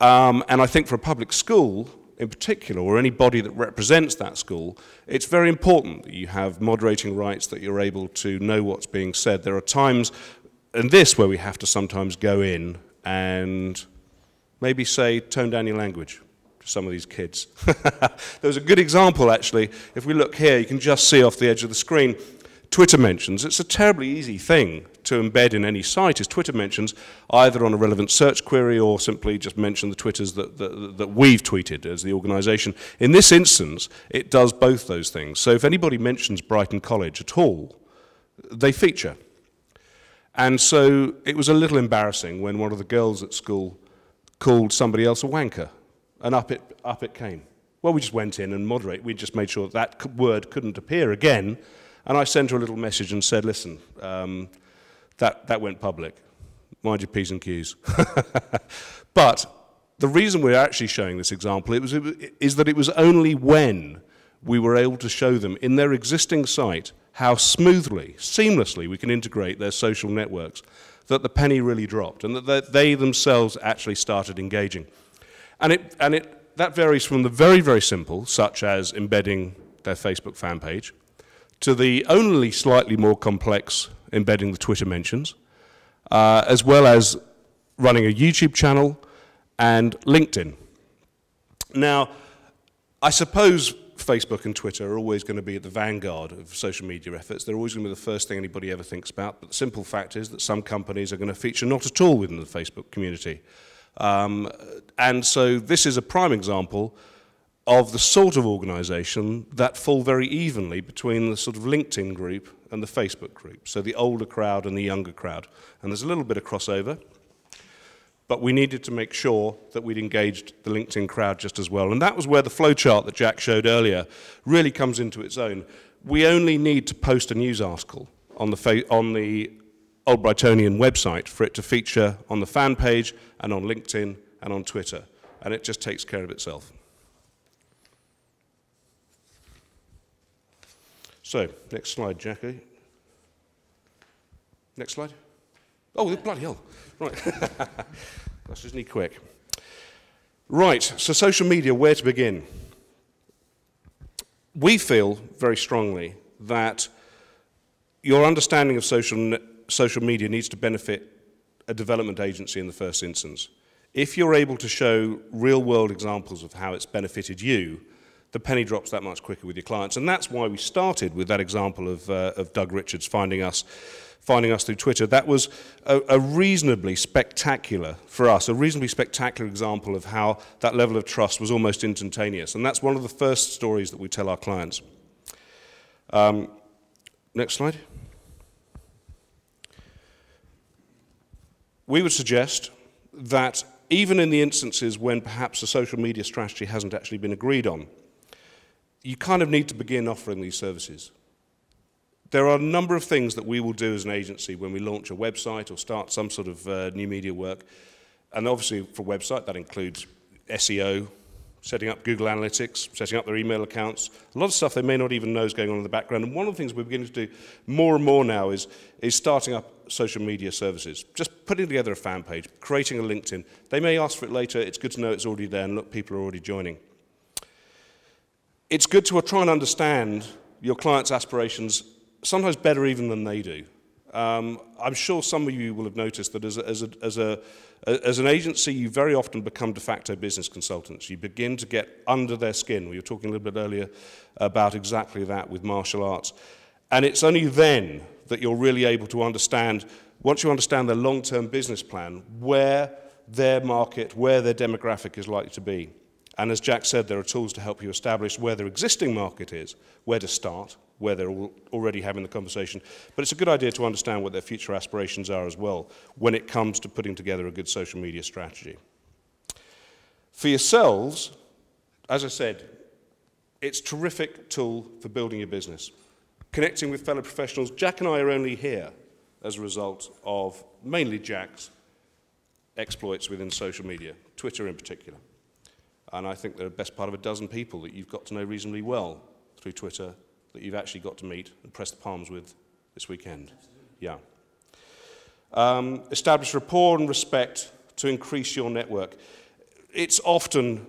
Um, and I think for a public school, in particular, or any body that represents that school, it's very important that you have moderating rights, that you're able to know what's being said. There are times in this where we have to sometimes go in and maybe say, tone down your language to some of these kids. there was a good example, actually. If we look here, you can just see off the edge of the screen Twitter mentions. It's a terribly easy thing to embed in any site is Twitter mentions, either on a relevant search query or simply just mention the Twitters that, that, that we've tweeted as the organization. In this instance, it does both those things. So if anybody mentions Brighton College at all, they feature. And so it was a little embarrassing when one of the girls at school called somebody else a wanker, and up it, up it came. Well, we just went in and moderate. We just made sure that, that word couldn't appear again. And I sent her a little message and said, listen, um, that, that went public. Mind your P's and Q's. but the reason we're actually showing this example was, is that it was only when we were able to show them in their existing site how smoothly, seamlessly we can integrate their social networks that the penny really dropped and that they themselves actually started engaging. And, it, and it, that varies from the very, very simple, such as embedding their Facebook fan page, to the only slightly more complex embedding the Twitter mentions, uh, as well as running a YouTube channel and LinkedIn. Now, I suppose Facebook and Twitter are always going to be at the vanguard of social media efforts. They're always going to be the first thing anybody ever thinks about. But the simple fact is that some companies are going to feature not at all within the Facebook community. Um, and so this is a prime example of the sort of organization that fall very evenly between the sort of LinkedIn group and the Facebook group. So the older crowd and the younger crowd. And there's a little bit of crossover. But we needed to make sure that we'd engaged the LinkedIn crowd just as well. And that was where the flowchart that Jack showed earlier really comes into its own. We only need to post a news article on the, on the Old Brightonian website for it to feature on the fan page and on LinkedIn and on Twitter. And it just takes care of itself. So, next slide, Jackie. Next slide. Oh, the bloody hell. Right. Just need quick. Right, so social media, where to begin? We feel very strongly that your understanding of social, social media needs to benefit a development agency in the first instance. If you're able to show real world examples of how it's benefited you, the penny drops that much quicker with your clients. And that's why we started with that example of, uh, of Doug Richards finding us, finding us through Twitter. That was a, a reasonably spectacular, for us, a reasonably spectacular example of how that level of trust was almost instantaneous. And that's one of the first stories that we tell our clients. Um, next slide. We would suggest that even in the instances when perhaps a social media strategy hasn't actually been agreed on, you kind of need to begin offering these services. There are a number of things that we will do as an agency when we launch a website or start some sort of uh, new media work. And obviously for website, that includes SEO, setting up Google Analytics, setting up their email accounts, a lot of stuff they may not even know is going on in the background. And one of the things we're beginning to do more and more now is, is starting up social media services. Just putting together a fan page, creating a LinkedIn. They may ask for it later. It's good to know it's already there and look, people are already joining. It's good to try and understand your client's aspirations, sometimes better even than they do. Um, I'm sure some of you will have noticed that as, a, as, a, as, a, as an agency, you very often become de facto business consultants. You begin to get under their skin. We were talking a little bit earlier about exactly that with Marshall Arts. And it's only then that you're really able to understand, once you understand their long-term business plan, where their market, where their demographic is likely to be. And as Jack said, there are tools to help you establish where their existing market is, where to start, where they're already having the conversation. But it's a good idea to understand what their future aspirations are as well when it comes to putting together a good social media strategy. For yourselves, as I said, it's a terrific tool for building your business. Connecting with fellow professionals. Jack and I are only here as a result of mainly Jack's exploits within social media, Twitter in particular. And I think there are the best part of a dozen people that you've got to know reasonably well through Twitter that you've actually got to meet and press the palms with this weekend. Yeah. Um, establish rapport and respect to increase your network. It's often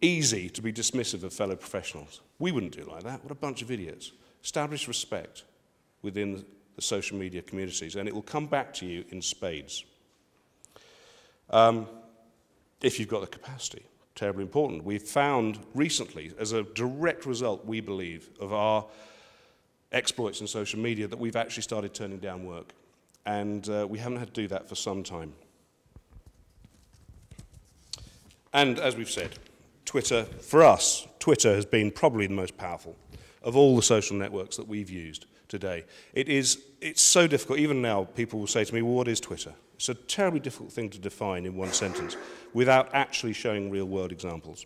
easy to be dismissive of fellow professionals. We wouldn't do like that. What a bunch of idiots. Establish respect within the social media communities, and it will come back to you in spades. Um, if you've got the capacity terribly important. We've found recently, as a direct result, we believe, of our exploits in social media, that we've actually started turning down work. And uh, we haven't had to do that for some time. And as we've said, Twitter, for us, Twitter has been probably the most powerful of all the social networks that we've used today. It is, it's so difficult. Even now, people will say to me, well, what is Twitter? It's a terribly difficult thing to define in one sentence without actually showing real world examples.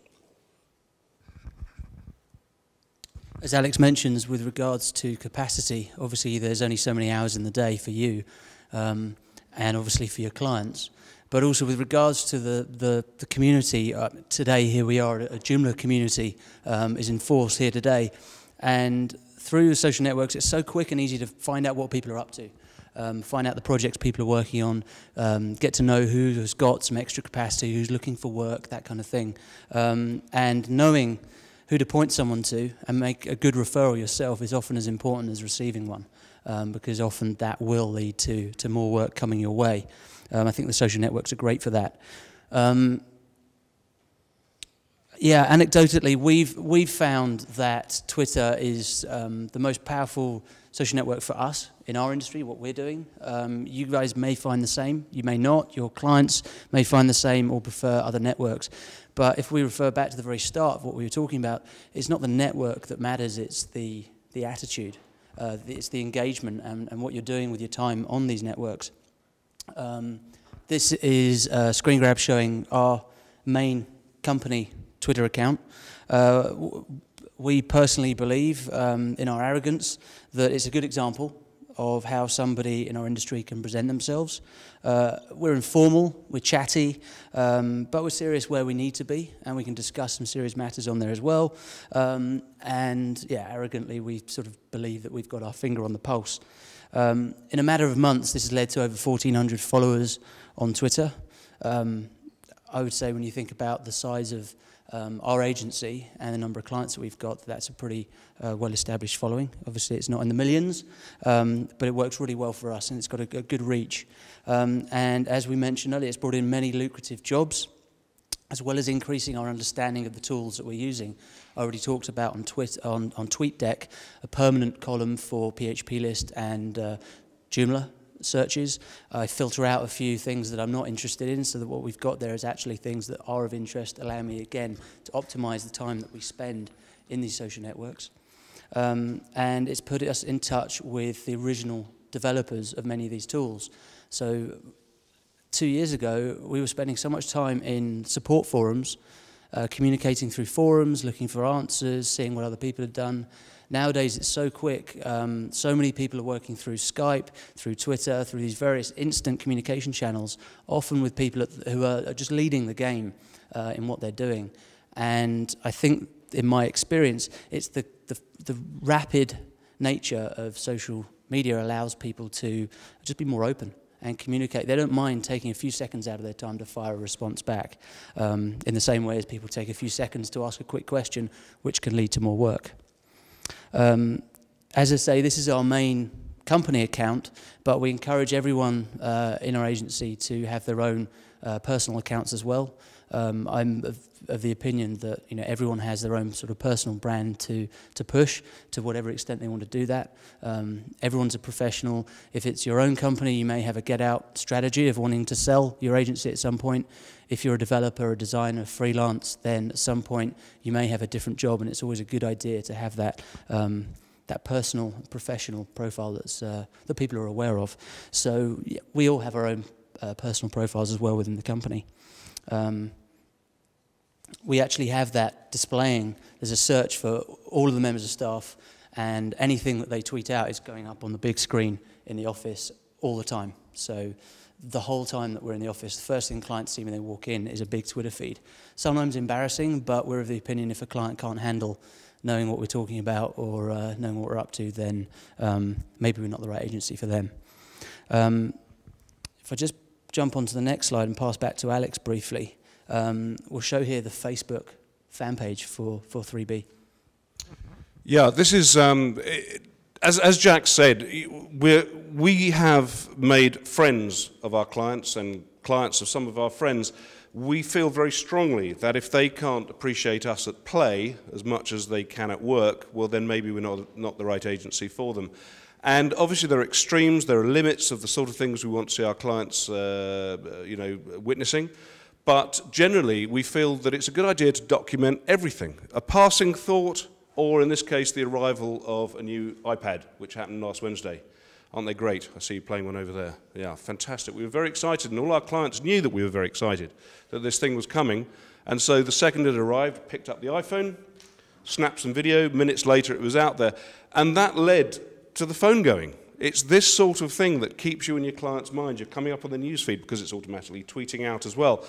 As Alex mentions, with regards to capacity, obviously there's only so many hours in the day for you um, and obviously for your clients. But also with regards to the, the, the community, uh, today here we are, a Joomla community um, is in force here today. And through social networks, it's so quick and easy to find out what people are up to um, find out the projects people are working on, um, get to know who has got some extra capacity, who's looking for work, that kind of thing. Um, and knowing who to point someone to and make a good referral yourself is often as important as receiving one, um, because often that will lead to, to more work coming your way. Um, I think the social networks are great for that. Um, yeah, anecdotally, we've we've found that Twitter is um, the most powerful social network for us in our industry, what we're doing. Um, you guys may find the same, you may not. Your clients may find the same or prefer other networks. But if we refer back to the very start of what we were talking about, it's not the network that matters, it's the, the attitude. Uh, it's the engagement and, and what you're doing with your time on these networks. Um, this is a screen grab showing our main company Twitter account. Uh, we personally believe, um, in our arrogance, that it's a good example of how somebody in our industry can present themselves. Uh, we're informal, we're chatty, um, but we're serious where we need to be, and we can discuss some serious matters on there as well. Um, and yeah, arrogantly, we sort of believe that we've got our finger on the pulse. Um, in a matter of months, this has led to over 1,400 followers on Twitter. Um, I would say when you think about the size of um, our agency and the number of clients that we've got, that's a pretty uh, well-established following. Obviously, it's not in the millions, um, but it works really well for us, and it's got a, a good reach. Um, and as we mentioned earlier, it's brought in many lucrative jobs, as well as increasing our understanding of the tools that we're using. I already talked about on, twit on, on TweetDeck, a permanent column for PHP list and uh, Joomla searches. I filter out a few things that I'm not interested in so that what we've got there is actually things that are of interest, allow me again to optimize the time that we spend in these social networks. Um, and it's put us in touch with the original developers of many of these tools. So two years ago, we were spending so much time in support forums, uh, communicating through forums, looking for answers, seeing what other people had done, Nowadays, it's so quick. Um, so many people are working through Skype, through Twitter, through these various instant communication channels, often with people who are just leading the game uh, in what they're doing. And I think, in my experience, it's the, the, the rapid nature of social media allows people to just be more open and communicate. They don't mind taking a few seconds out of their time to fire a response back, um, in the same way as people take a few seconds to ask a quick question, which can lead to more work. Um, as I say, this is our main company account, but we encourage everyone uh, in our agency to have their own uh, personal accounts as well. Um, I'm of, of the opinion that you know everyone has their own sort of personal brand to to push to whatever extent they want to do that. Um, everyone's a professional. If it's your own company, you may have a get out strategy of wanting to sell your agency at some point. If you're a developer, a designer, freelance, then at some point you may have a different job, and it's always a good idea to have that. Um, that personal, professional profile that's, uh, that people are aware of. So yeah, we all have our own uh, personal profiles as well within the company. Um, we actually have that displaying. There's a search for all of the members of staff, and anything that they tweet out is going up on the big screen in the office all the time. So the whole time that we're in the office, the first thing clients see when they walk in is a big Twitter feed. Sometimes embarrassing, but we're of the opinion if a client can't handle knowing what we're talking about or uh, knowing what we're up to, then um, maybe we're not the right agency for them. Um, if I just jump onto the next slide and pass back to Alex briefly, um, we'll show here the Facebook fan page for, for 3B. Yeah, this is, um, as, as Jack said, we we have made friends of our clients and clients of some of our friends. We feel very strongly that if they can't appreciate us at play as much as they can at work, well, then maybe we're not, not the right agency for them. And obviously there are extremes, there are limits of the sort of things we want to see our clients uh, you know, witnessing. But generally, we feel that it's a good idea to document everything. A passing thought, or in this case, the arrival of a new iPad, which happened last Wednesday. Aren't they great? I see you playing one over there. Yeah, fantastic. We were very excited, and all our clients knew that we were very excited that this thing was coming. And so the second it arrived, picked up the iPhone, snapped some video. Minutes later, it was out there. And that led to the phone going. It's this sort of thing that keeps you in your client's mind. You're coming up on the newsfeed because it's automatically tweeting out as well.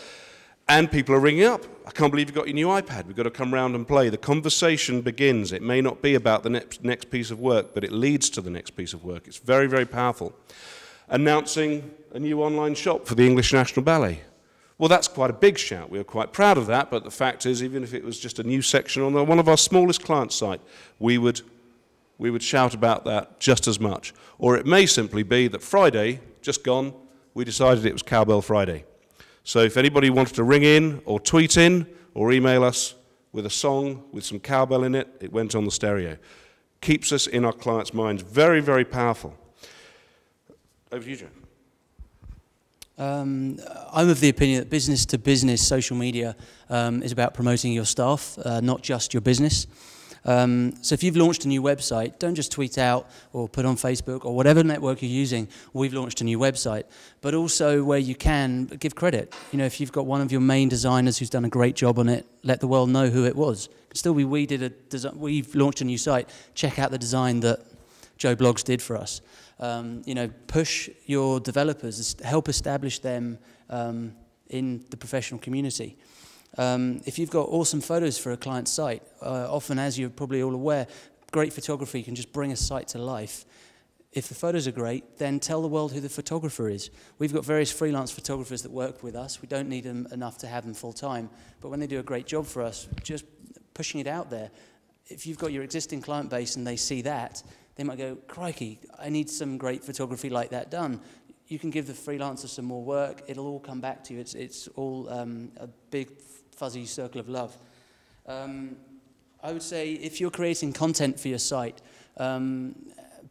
And people are ringing up. I can't believe you've got your new iPad. We've got to come round and play. The conversation begins. It may not be about the next, next piece of work, but it leads to the next piece of work. It's very, very powerful. Announcing a new online shop for the English National Ballet. Well, that's quite a big shout. We are quite proud of that, but the fact is, even if it was just a new section on one of our smallest client site, we would we would shout about that just as much. Or it may simply be that Friday, just gone, we decided it was Cowbell Friday. So if anybody wanted to ring in or tweet in or email us with a song with some cowbell in it, it went on the stereo. Keeps us in our clients' minds. Very, very powerful. Over to you, Joe. Um, I'm of the opinion that business to business social media um, is about promoting your staff, uh, not just your business. Um, so if you've launched a new website, don't just tweet out or put on Facebook or whatever network you're using, we've launched a new website. But also where you can, give credit. You know, if you've got one of your main designers who's done a great job on it, let the world know who it was. Still be we did a design, we've launched a new site, check out the design that Joe Bloggs did for us. Um, you know, push your developers, help establish them um, in the professional community. Um, if you've got awesome photos for a client site, uh, often as you're probably all aware, great photography can just bring a site to life. If the photos are great, then tell the world who the photographer is. We've got various freelance photographers that work with us. We don't need them enough to have them full time, but when they do a great job for us, just pushing it out there. If you've got your existing client base and they see that, they might go, crikey, I need some great photography like that done. You can give the freelancer some more work. It'll all come back to you. It's, it's all um, a big fuzzy circle of love. Um, I would say if you're creating content for your site, um,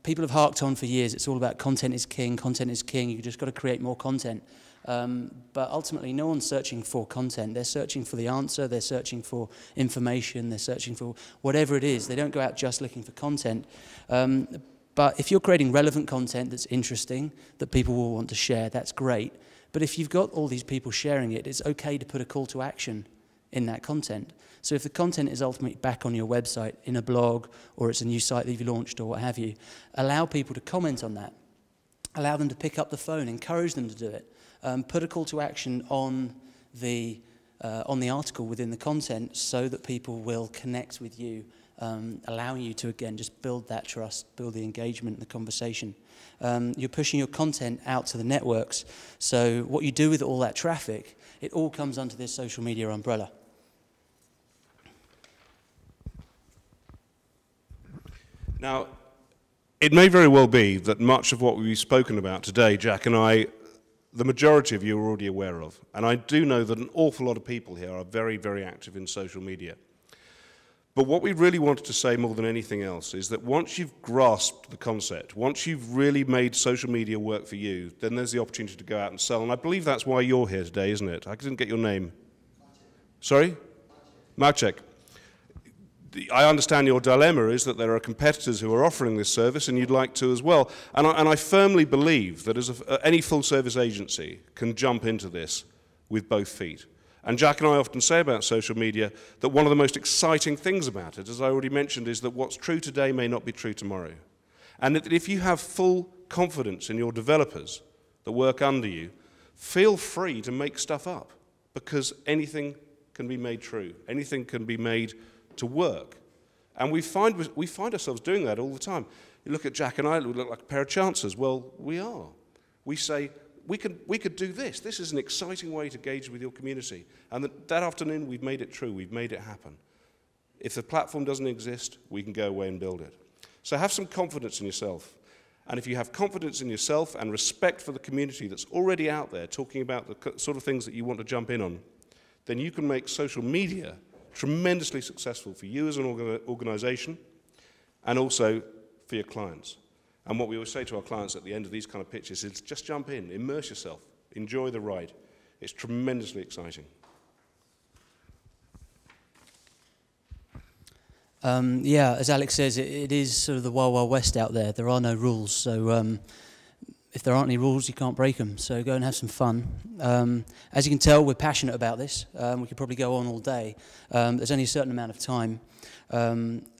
people have harked on for years. It's all about content is king, content is king. You've just got to create more content. Um, but ultimately, no one's searching for content. They're searching for the answer. They're searching for information. They're searching for whatever it is. They don't go out just looking for content. Um, but if you're creating relevant content that's interesting, that people will want to share, that's great. But if you've got all these people sharing it, it's okay to put a call to action in that content. So if the content is ultimately back on your website in a blog or it's a new site that you've launched or what have you, allow people to comment on that. Allow them to pick up the phone, encourage them to do it. Um, put a call to action on the, uh, on the article within the content so that people will connect with you, um, allowing you to, again, just build that trust, build the engagement, the conversation. Um, you're pushing your content out to the networks. So what you do with all that traffic, it all comes under this social media umbrella. Now, it may very well be that much of what we've spoken about today, Jack and I, the majority of you are already aware of. And I do know that an awful lot of people here are very, very active in social media. But what we really wanted to say more than anything else is that once you've grasped the concept, once you've really made social media work for you, then there's the opportunity to go out and sell. And I believe that's why you're here today, isn't it? I didn't get your name. Sorry? Maciek. I understand your dilemma is that there are competitors who are offering this service and you'd like to as well. And I, and I firmly believe that as a, any full service agency can jump into this with both feet. And Jack and I often say about social media that one of the most exciting things about it, as I already mentioned, is that what's true today may not be true tomorrow. And that if you have full confidence in your developers that work under you, feel free to make stuff up because anything can be made true. Anything can be made to work. And we find, we find ourselves doing that all the time. You look at Jack and I, we look like a pair of chancers. Well, we are. We say, we could, we could do this. This is an exciting way to engage with your community. And that, that afternoon, we've made it true. We've made it happen. If the platform doesn't exist, we can go away and build it. So have some confidence in yourself. And if you have confidence in yourself and respect for the community that's already out there talking about the sort of things that you want to jump in on, then you can make social media tremendously successful for you as an organization and also for your clients. And what we always say to our clients at the end of these kind of pitches is just jump in, immerse yourself, enjoy the ride. It's tremendously exciting. Um, yeah, as Alex says, it, it is sort of the wild, wild west out there. There are no rules, so um, if there aren't any rules, you can't break them. So go and have some fun. Um, as you can tell, we're passionate about this. Um, we could probably go on all day. Um, there's only a certain amount of time.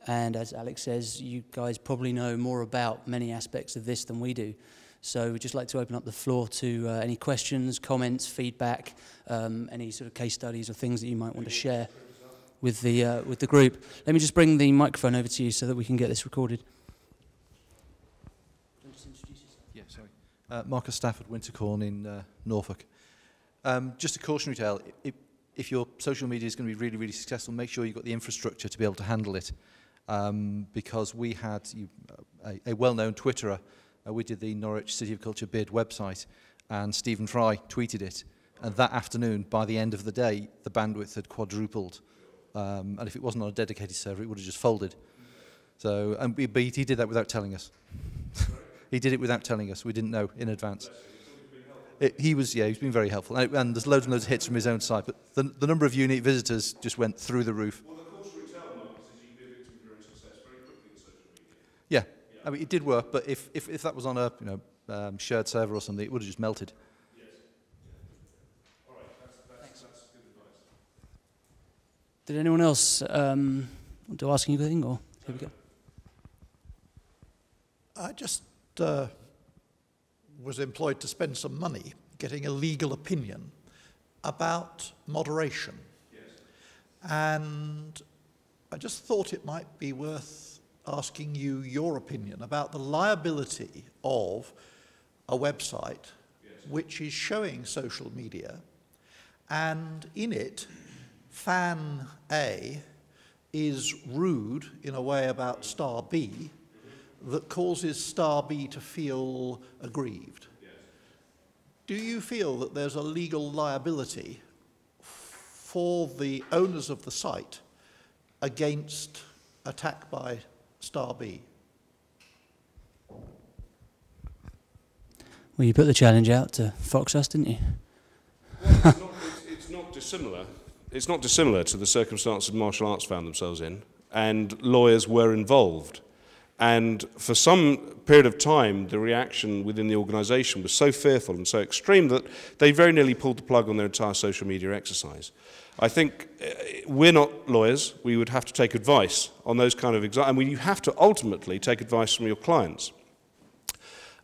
And as Alex says, you guys probably know more about many aspects of this than we do. So we'd just like to open up the floor to uh, any questions, comments, feedback, um, any sort of case studies or things that you might want to share with the, uh, with the group. Let me just bring the microphone over to you so that we can get this recorded. Yeah, sorry. Uh, Marcus Stafford, Wintercorn in uh, Norfolk. Um, just a cautionary tale, if, if your social media is going to be really, really successful, make sure you've got the infrastructure to be able to handle it. Um, because we had you, a, a well-known Twitterer, uh, we did the Norwich City of Culture bid website, and Stephen Fry tweeted it. And that afternoon, by the end of the day, the bandwidth had quadrupled. Um, and if it wasn't on a dedicated server, it would have just folded. So, and, but he did that without telling us. He did it without telling us. We didn't know in advance. It, he was, yeah, he's been very helpful. And, and, there's loads and loads of hits from his own side. But the, the number of unique visitors just went through the roof. Well, the course we tell, Marcus, is you can be a victim of your own success very quickly in social media. Yeah. yeah. I mean, it did work, but if, if, if that was on a you know, um, shared server or something, it would have just melted. Yes. Yeah. All right, that's, that's, that's. Did anyone else um, want to ask anything? Or here we go. I just uh, was employed to spend some money getting a legal opinion about moderation. Yes. And I just thought it might be worth asking you your opinion about the liability of a website yes. which is showing social media, and in it, fan A is rude in a way about star B that causes star B to feel aggrieved. Yes. Do you feel that there's a legal liability for the owners of the site against attack by star B? Well, you put the challenge out to Foxus, didn't you? Well, it's, not, it's, it's not dissimilar. It's not dissimilar to the circumstances Marshall Arts found themselves in, and lawyers were involved. And for some period of time, the reaction within the organisation was so fearful and so extreme that they very nearly pulled the plug on their entire social media exercise. I think uh, we're not lawyers. We would have to take advice on those kind of examples. Mean, you have to ultimately take advice from your clients.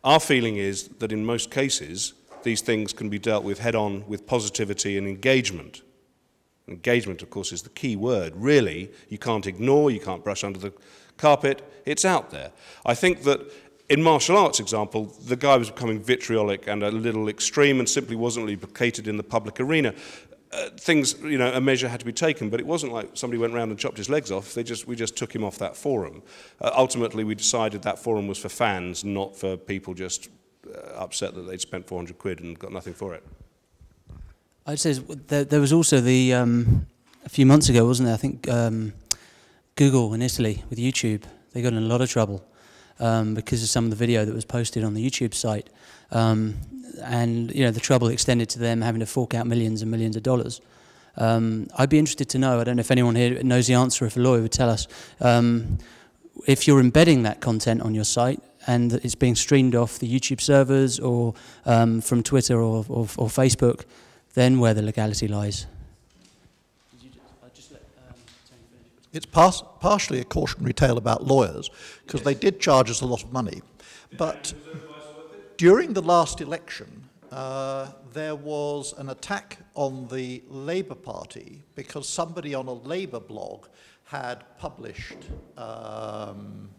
Our feeling is that in most cases, these things can be dealt with head on with positivity and engagement. Engagement, of course, is the key word. Really, you can't ignore, you can't brush under the carpet, it's out there. I think that in Marshall Arts example, the guy was becoming vitriolic and a little extreme and simply wasn't really placated in the public arena. Uh, things, you know, a measure had to be taken, but it wasn't like somebody went around and chopped his legs off. They just, we just took him off that forum. Uh, ultimately, we decided that forum was for fans, not for people just uh, upset that they'd spent 400 quid and got nothing for it. I'd say there, there was also the, um, a few months ago, wasn't there? I think um, Google in Italy with YouTube, they got in a lot of trouble um, because of some of the video that was posted on the YouTube site. Um, and you know the trouble extended to them having to fork out millions and millions of dollars. Um, I'd be interested to know, I don't know if anyone here knows the answer, if a lawyer would tell us, um, if you're embedding that content on your site and it's being streamed off the YouTube servers or um, from Twitter or, or, or Facebook, then where the legality lies. It's pas- partially a cautionary tale about lawyers because yes. they did charge us a lot of money. But during the last election, uh, there was an attack on the Labour Party because somebody on a Labour blog had published um,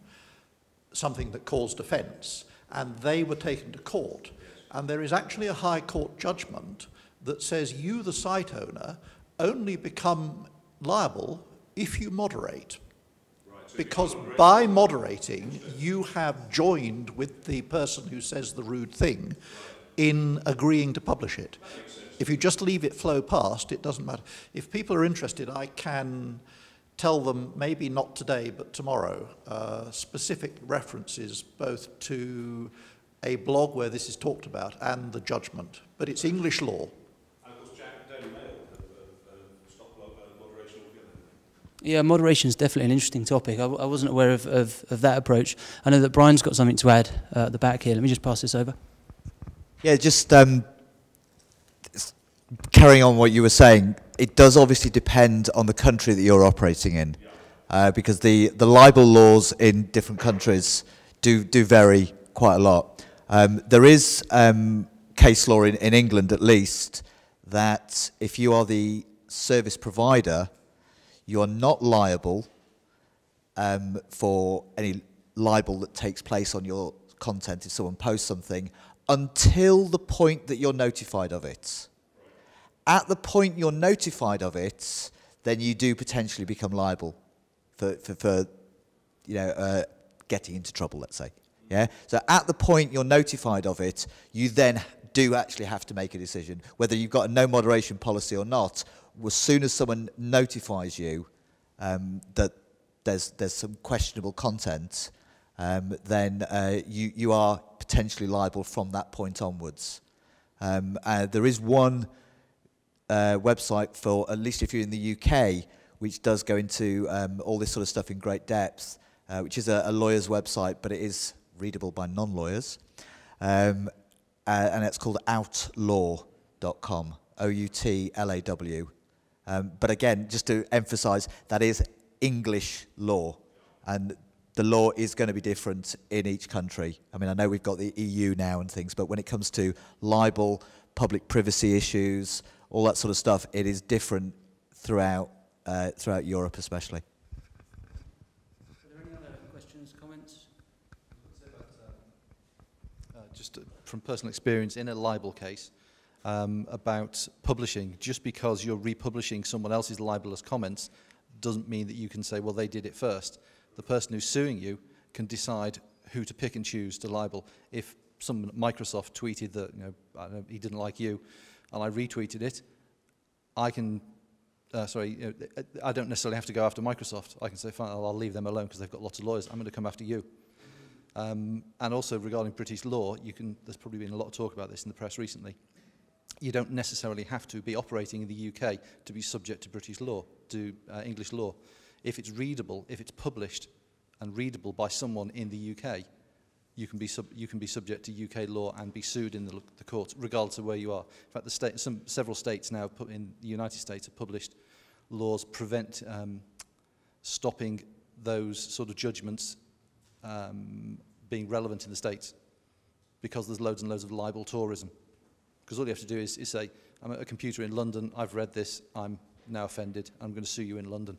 something that caused offence, and they were taken to court. And there is actually a High Court judgment that says you, the site owner, only become liable if you moderate. because by moderating, you have joined with the person who says the rude thing in agreeing to publish it. If you just leave it flow past, it doesn't matter. If people are interested, I can tell them, maybe not today, but tomorrow, uh, specific references both to a blog where this is talked about and the judgment. But it's English law. Yeah, moderation is definitely an interesting topic. I, I wasn't aware of, of, of, that approach. I know that Brian's got something to add uh, at the back here. Let me just pass this over. Yeah, just um, carrying on what you were saying, it does obviously depend on the country that you're operating in. Uh, because the, the libel laws in different countries do, do vary quite a lot. Um, there is um, case law in, in England, at least, that if you are the service provider, you are not liable um, for any libel that takes place on your content if someone posts something until the point that you're notified of it. At the point you're notified of it, then you do potentially become liable for, for, for you know, uh, getting into trouble, let's say. Yeah? So at the point you're notified of it, you then do actually have to make a decision, whether you've got a no moderation policy or not, as soon as someone notifies you um, that there's, there's some questionable content, um, then uh, you, you are potentially liable from that point onwards. Um, uh, there is one uh, website for, at least if you're in the UK, which does go into um, all this sort of stuff in great depth, uh, which is a, a lawyer's website, but it is readable by non-lawyers. Um, uh, and it's called outlaw.com, O-U-T-L-A-W. Um, but again, just to emphasize, that is English law. And the law is going to be different in each country. I mean, I know we've got the EU now and things, but when it comes to libel, public privacy issues, all that sort of stuff, it is different throughout uh, throughout Europe, especially. Are there any other questions, comments? Uh, just uh, from personal experience in a libel case um, about publishing, just because you're republishing someone else's libelous comments doesn't mean that you can say, well, they did it first. The person who's suing you can decide who to pick and choose to libel. If some Microsoft tweeted that you know, he didn't like you, and I retweeted it, I can, uh, sorry, you know, I don't necessarily have to go after Microsoft. I can say, fine, I'll, I'll leave them alone because they've got lots of lawyers. I'm going to come after you. Um, and also regarding British law, you can, there's probably been a lot of talk about this in the press recently. You don't necessarily have to be operating in the UK to be subject to British law, to uh, English law. If it's readable, if it's published and readable by someone in the UK, you can be, sub, you can be subject to UK law and be sued in the, the court, regardless of where you are. In fact, the state, some, several states now put in the United States have published laws prevent um, stopping those sort of judgments um, being relevant in the States because there's loads and loads of libel tourism. Because all you have to do is, is say, I'm at a computer in London, I've read this, I'm now offended, I'm going to sue you in London,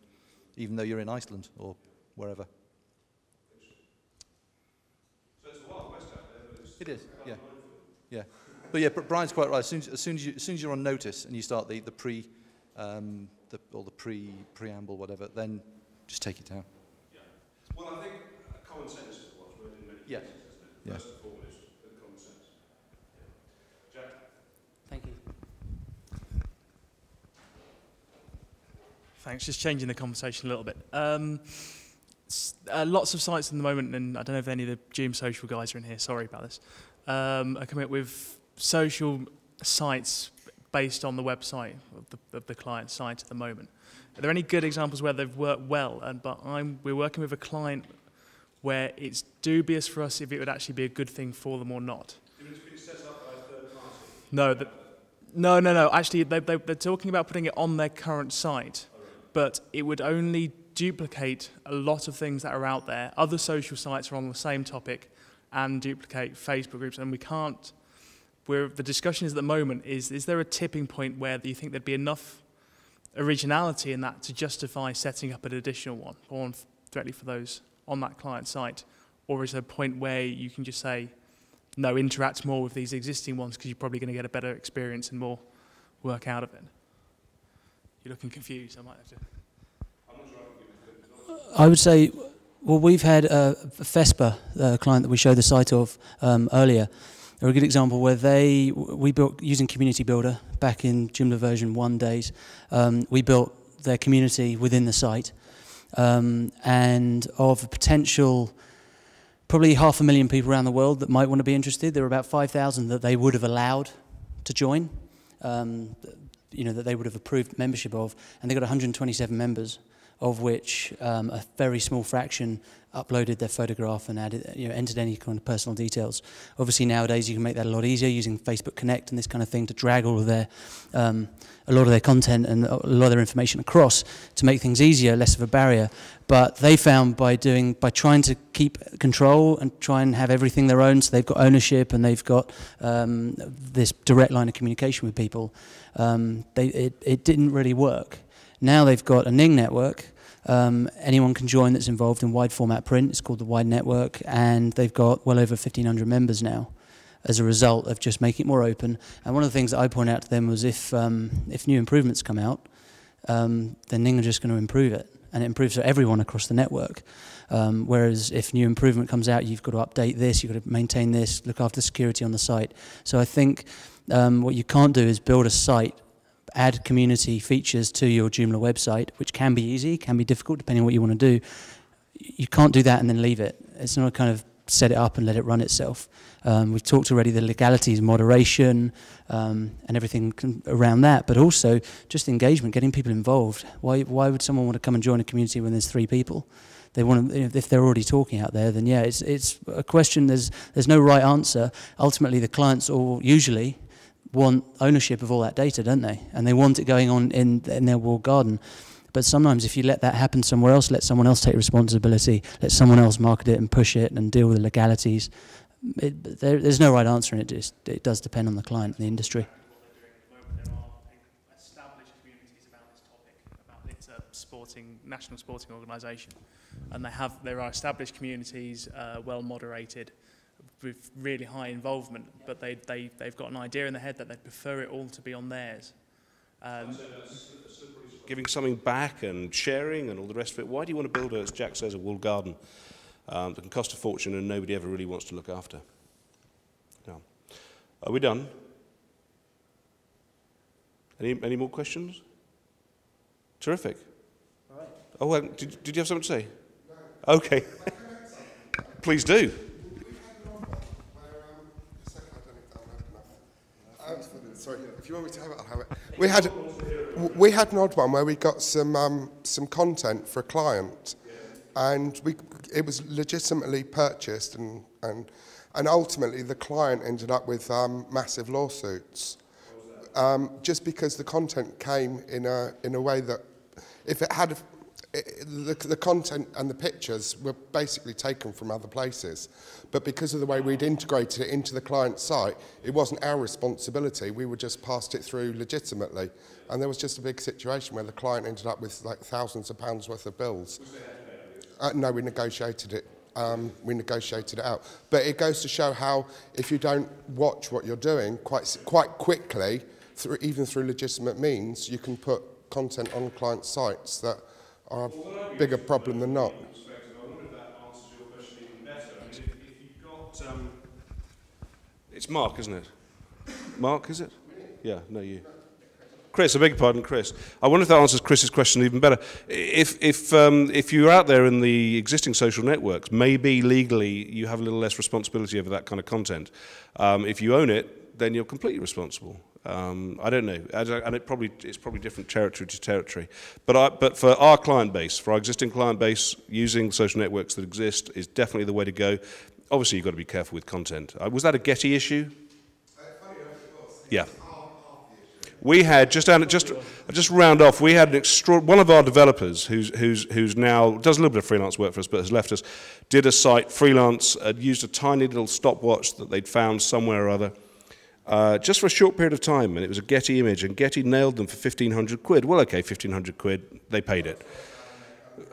even though you're in Iceland or wherever. So it's a wild west out there, but it's It is, yeah. Yeah. But yeah, but Brian's quite right. As soon as, as, soon as, you, as soon as you're on notice and you start the, the pre, um, the, or the pre, preamble, whatever, then just take it down. Well, I think common sense is the watchword in many Yeah. cases, isn't it? First and foremost, uh, common sense. Yeah. Jack? Thank you. Thanks. Just changing the conversation a little bit. Um, uh, lots of sites at the moment, and I don't know if any of the JomSocial guys are in here. Sorry about this. Um, are coming up with social sites based on the website of the, of the client site at the moment. Are there any good examples where they've worked well? And but I'm, we're working with a client where it's dubious for us if it would actually be a good thing for them or not. No, the, no, no, no. Actually, they, they, they're talking about putting it on their current site, but it would only duplicate a lot of things that are out there. Other social sites are on the same topic and duplicate Facebook groups, and we can't. Where the discussion is at the moment is: is there a tipping point where you think there'd be enough originality in that to justify setting up an additional one, one directly for those on that client site, or is there a point where you can just say? no, interact more with these existing ones because you're probably going to get a better experience and more work out of it. You're looking confused. I might have to. I would say, well, we've had uh, FESPA, the client that we showed the site of um, earlier. They're a good example where they we built using Community Builder back in Joomla version one days. Um, we built their community within the site, um, and of a potential probably half a million people around the world that might want to be interested. There were about 5,000 that they would have allowed to join, um, you know, that they would have approved membership of, and they got 127 members, of which um, a very small fraction uploaded their photograph and added, you know, entered any kind of personal details. Obviously, nowadays you can make that a lot easier using Facebook Connect and this kind of thing to drag all of their, um, a lot of their content and a lot of their information across to make things easier, less of a barrier. But they found by doing, by trying to keep control and try and have everything their own, so they've got ownership and they've got um, this direct line of communication with people, um, they, it, it didn't really work. Now they've got a Ning network. Um, anyone can join that's involved in wide format print. It's called the Wide Network, and they've got well over 1,500 members now as a result of just making it more open. And one of the things that I point out to them was if, um, if new improvements come out, um, then Ning are just going to improve it, and it improves for everyone across the network. Um, whereas if new improvement comes out, you've got to update this, you've got to maintain this, look after the security on the site. So I think um, what you can't do is build a site add community features to your Joomla website, which can be easy, can be difficult depending on what you want to do. You can't do that and then leave it. It's not a kind of set it up and let it run itself. Um, we've talked already the legalities, moderation, um, and everything around that, but also just engagement, getting people involved. Why, why would someone want to come and join a community when there's three people? They want to, if they're already talking out there, then yeah, it's, it's a question. There's, there's no right answer. Ultimately, the clients all usually want ownership of all that data, don't they? And they want it going on in, in their walled garden. But sometimes if you let that happen somewhere else, let someone else take responsibility, let someone else market it and push it and deal with the legalities, it, there, there's no right answer, and it, just, it does depend on the client and the industry. established communities about this topic, about it's sporting, national sporting organisation. And they have, there are established communities, uh, well moderated, with really high involvement, but they, they, they've got an idea in their head that they'd prefer it all to be on theirs. Um, Giving something back and sharing and all the rest of it. Why do you want to build, a, as Jack says, a walled garden um, that can cost a fortune and nobody ever really wants to look after? No. Are we done? Any, any more questions? Terrific. Oh, well, did, did you have something to say? No. Okay. Please do. Um, sorry, if you want me to have it, I'll have it. We had, we had an odd one where we got some, um, some content for a client, and we, it was legitimately purchased, and, and, and ultimately the client ended up with um, massive lawsuits. Um, just because the content came in a, in a way that, if it had, the, the content and the pictures were basically taken from other places. But because of the way we'd integrated it into the client site, it wasn't our responsibility. We were just passed it through legitimately. And there was just a big situation where the client ended up with like thousands of pounds worth of bills. Uh, no, we negotiated it. Um, we negotiated it out. But it goes to show how if you don't watch what you're doing quite, quite quickly, through, even through legitimate means, you can put content on client sites that are a bigger problem than not. It's Mark, isn't it? Mark, is it? Yeah, no, you. Chris, I beg your pardon, Chris. I wonder if that answers Chris's question even better. If, if, um, if you're out there in the existing social networks, maybe legally you have a little less responsibility over that kind of content. Um, if you own it, then you're completely responsible. Um, I don't know, and it probably it's probably different territory to territory. But I, but for our client base, for our existing client base, using social networks that exist is definitely the way to go. Obviously, you've got to be careful with content. Uh, was that a Getty issue? Yeah. We had just just just round off. We had an extra, one of our developers who's who's who's now does a little bit of freelance work for us, but has left us. Did a site freelance, uh, used a tiny little stopwatch that they'd found somewhere or other uh, just for a short period of time, and it was a Getty image, and Getty nailed them for 1,500 quid. Well, okay, 1,500 quid, they paid it.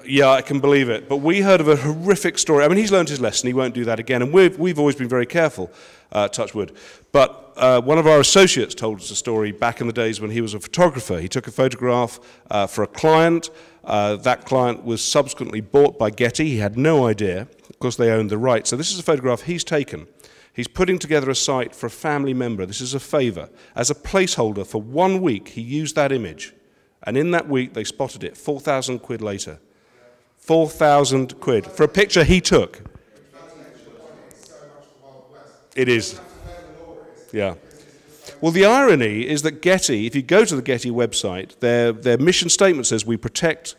Yeah, I can believe it. But we heard of a horrific story. I mean, he's learned his lesson. He won't do that again. And we've, we've always been very careful, uh, touch wood. But uh, one of our associates told us a story back in the days when he was a photographer. He took a photograph uh, for a client. Uh, that client was subsequently bought by Getty. He had no idea. Of course, they owned the rights. So this is a photograph he's taken. He's putting together a site for a family member. This is a favor. As a placeholder for one week, he used that image. And in that week, they spotted it 4,000 quid later. 4,000 quid for a picture he took. It is. Yeah. Well, the irony is that Getty, if you go to the Getty website, their, their mission statement says we protect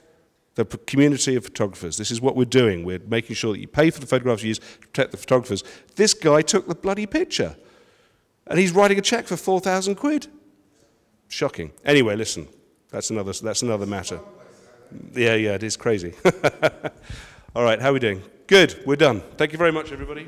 the community of photographers. This is what we're doing. We're making sure that you pay for the photographs you use to protect the photographers. This guy took the bloody picture. And he's writing a check for 4,000 quid. Shocking. Anyway, listen, that's another, that's another matter. Yeah, yeah, it is crazy. All right, how are we doing? Good, we're done. Thank you very much, everybody.